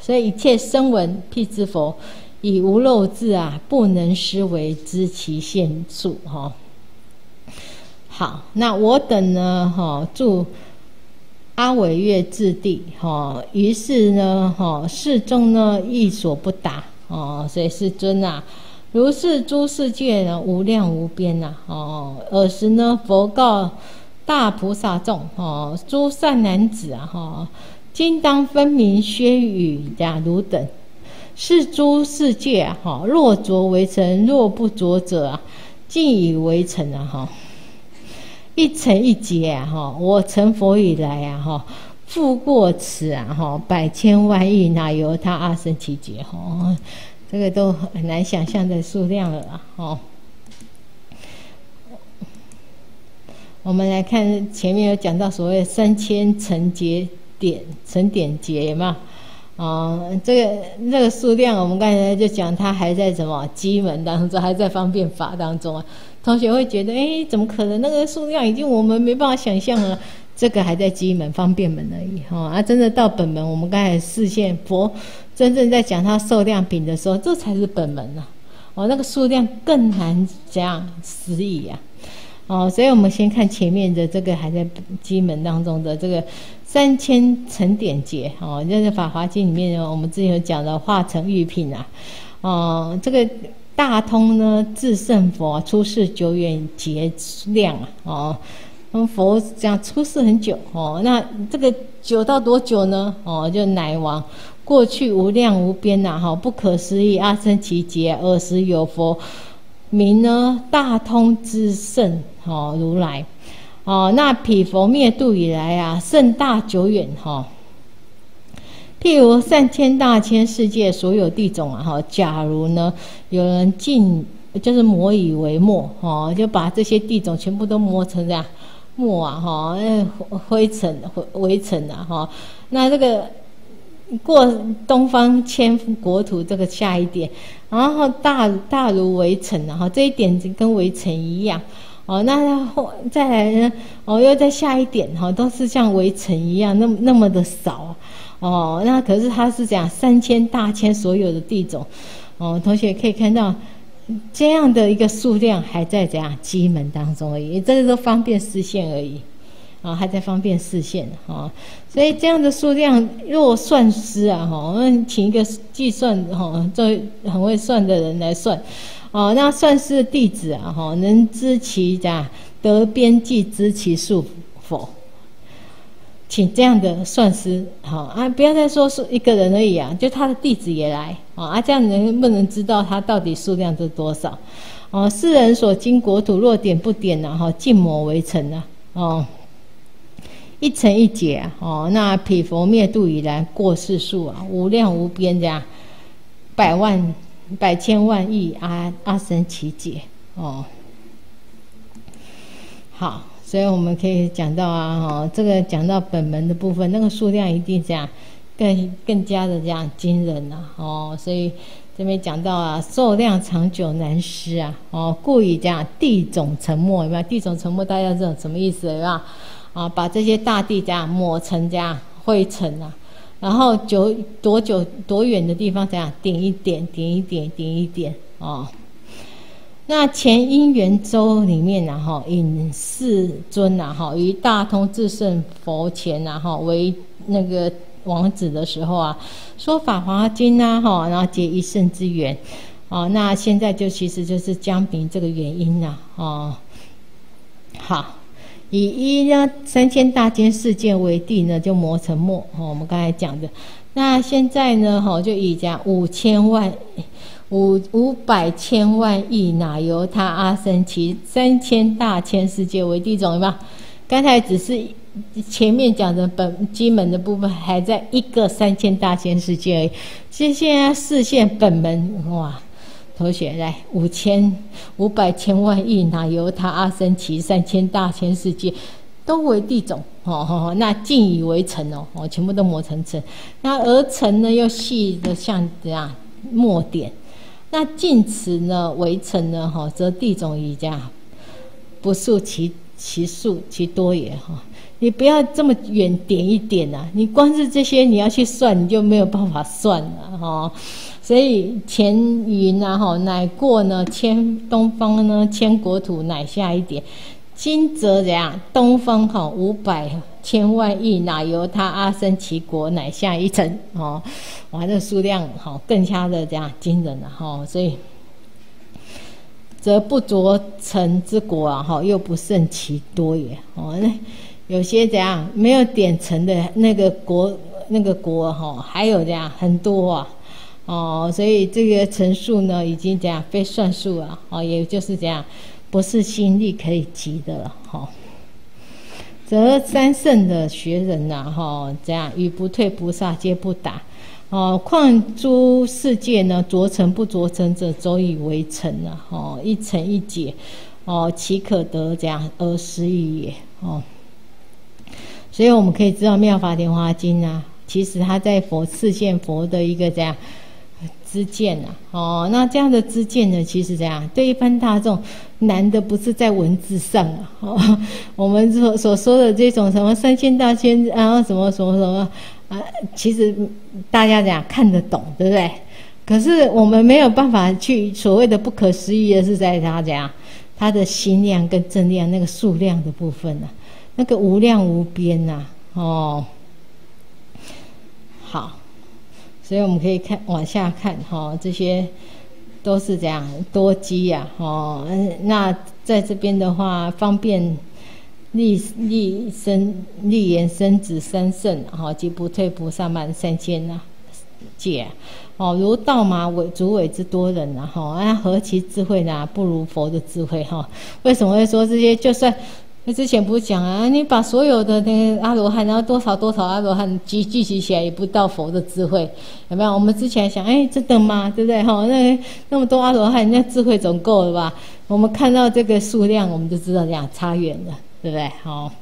所以一切声闻辟支佛以无漏智啊，不能思维知其限数哈。好，那我等呢哈，祝阿伟月智地哈，于是呢哈，世中呢亦所不达哦，所以世尊啊，如是诸世界呢无量无边呐哦，尔时呢佛告。大菩萨众哦，诸善男子啊哈，今当分明宣语假如等，是诸世界哈，若着为尘，若不着者啊，尽以为尘啊哈，一尘一劫啊哈，我成佛以来啊哈，复过此啊哈，百千万亿哪由他阿僧祇劫哈，这个都很难想象的数量了哈。我们来看前面有讲到所谓三千层节点层点节嘛，啊，这个这个数量，我们刚才就讲它还在什么机门当中，还在方便法当中啊。同学会觉得，哎，怎么可能？那个数量已经我们没办法想象了。这个还在机门方便门而已，哈啊，真的到本门，我们刚才视线佛真正在讲它受量品的时候，这才是本门呐。哦，那个数量更难这样思议呀。哦，所以我们先看前面的这个还在基门当中的这个三千层点劫哦，就是《法华经》里面我们之前有讲的化成玉品啊，哦，这个大通呢至圣佛出世久远劫量啊，哦，那佛讲出世很久哦，那这个久到多久呢？哦，就乃王过去无量无边呐，哈，不可思议阿僧祇劫，尔时有佛。名呢大通之圣哦如来哦，那彼佛灭度以来啊，甚大久远哈。譬如三千大千世界所有地种啊哈，假如呢有人尽就是磨以为墨哦，就把这些地种全部都磨成这样墨啊哈，灰尘灰灰尘啊哈，那这个。过东方千国土这个下一点，然后大大如围城，然后这一点跟围城一样，哦，那后再来呢，哦，又再下一点，哈，都是像围城一样，那么那么的少，哦，那可是它是讲三千大千所有的地种，哦，同学可以看到这样的一个数量还在怎样机门当中而已，这个都方便视线而已。啊，还在方便视线哈，所以这样的数量，若算师啊哈，我们请一个计算哈，这很会算的人来算，哦，那算师的弟子啊哈，能知其咋得边际知其数否？请这样的算师好啊，不要再说是一个人而已啊，就他的弟子也来啊，啊，这样能不能知道他到底数量是多少？哦，世人所经国土，若点不点呢？哈，尽抹为尘啊，哦。一层一劫啊，哦，那彼佛灭度以来过世数啊，无量无边这样，百万、百千万亿阿阿僧祇劫哦。好，所以我们可以讲到啊，哈，这个讲到本门的部分，那个数量一定这样，更更加的这样惊人呐，哦，所以这边讲到啊，寿量长久难失啊，哦，故以这样地种沉没，有没有？地种沉没，大家知道什么意思对吧？啊，把这些大地这样抹成这样灰尘啊，然后久多久多远的地方这样点一点，点一点，点一点哦。那前因缘周里面呢，哈，引世尊呐，哈，于大通智胜佛前呐，哈，为那个王子的时候啊，说法华经呐，哈，然后结一生之缘，哦，那现在就其实就是江平这个原因呐，哦，好。以一呢三千大千世界为地呢，就磨成墨哦。我们刚才讲的，那现在呢，哈，就以讲五千万五五百千万亿哪由他阿僧祇三千大千世界为地种，对吧？刚才只是前面讲的本基门的部分，还在一个三千大千世界而已。现现在视线本门哇。同学来五千五百千万亿，哪由他阿僧祇三千大千世界都为地种哦，那尽以为尘哦，哦，全部都磨成尘。那而尘呢，又细的像这样墨点。那晋祠呢围城呢，哈，则地种已这样不数其其数其多也哈。你不要这么远点一点呐，你光是这些你要去算，你就没有办法算了哈。所以前云呐，哈，乃过呢，迁东方呢，迁国土乃下一点，今则怎样？东方哈五百千万亿，乃由他阿僧祇国乃下一层哦，哇，这数量哈更加的这样惊人了哈，所以则不着尘之国啊，哈，又不胜其多也哦，那有些怎样没有点尘的那个国，那个国哈，还有这样很多啊。哦，所以这个陈述呢，已经这样非算数了，哦，也就是这样，不是心力可以及的了，哈。则三圣的学人呐，哈，这样与不退菩萨皆不达，哦，况诸世界呢，着成不着成者，周以为成了，哦，一成一解，哦，岂可得这样而失意也，哦。所以我们可以知道《妙法莲华经》啊，其实它在佛示现佛的一个这样。知见呐，哦，那这样的知见呢，其实这样对一般大众难的不是在文字上啊，哦，我们所所说的这种什么三千大千，然后什么什么什么啊，其实大家这样看得懂，对不对？可是我们没有办法去所谓的不可思议的是在他这样，他的心量跟正量那个数量的部分呢，那个无量无边呐，哦，好。所以我们可以看往下看哈，这些都是这样多机呀，哦，那在这边的话，方便立立生立言生子三圣，哈，即不退菩萨满三千呐，解，哦，如道马尾竹尾之多人呐，哈，啊，何其智慧呢？不如佛的智慧哈。为什么会说这些？就算那之前不是讲啊，你把所有的那个阿罗汉，然后多少多少阿罗汉集聚集起来，也不到佛的智慧，有没有？我们之前想，哎，真的吗？对不对？哈，那那么多阿罗汉，那智慧总够了吧？我们看到这个数量，我们就知道这样差远了，对不对？好，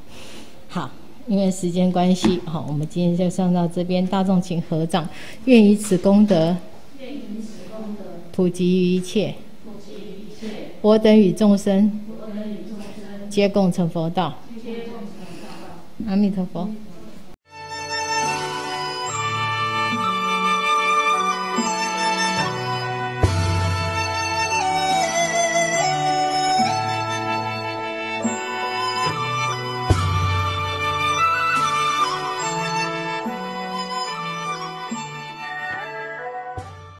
好。因为时间关系，好，我们今天就上到这边。大众请合掌，愿以此功德，愿以此功德，普及于一切，普及于一切，我等与众生，我等与众生，皆共成佛道。阿弥陀佛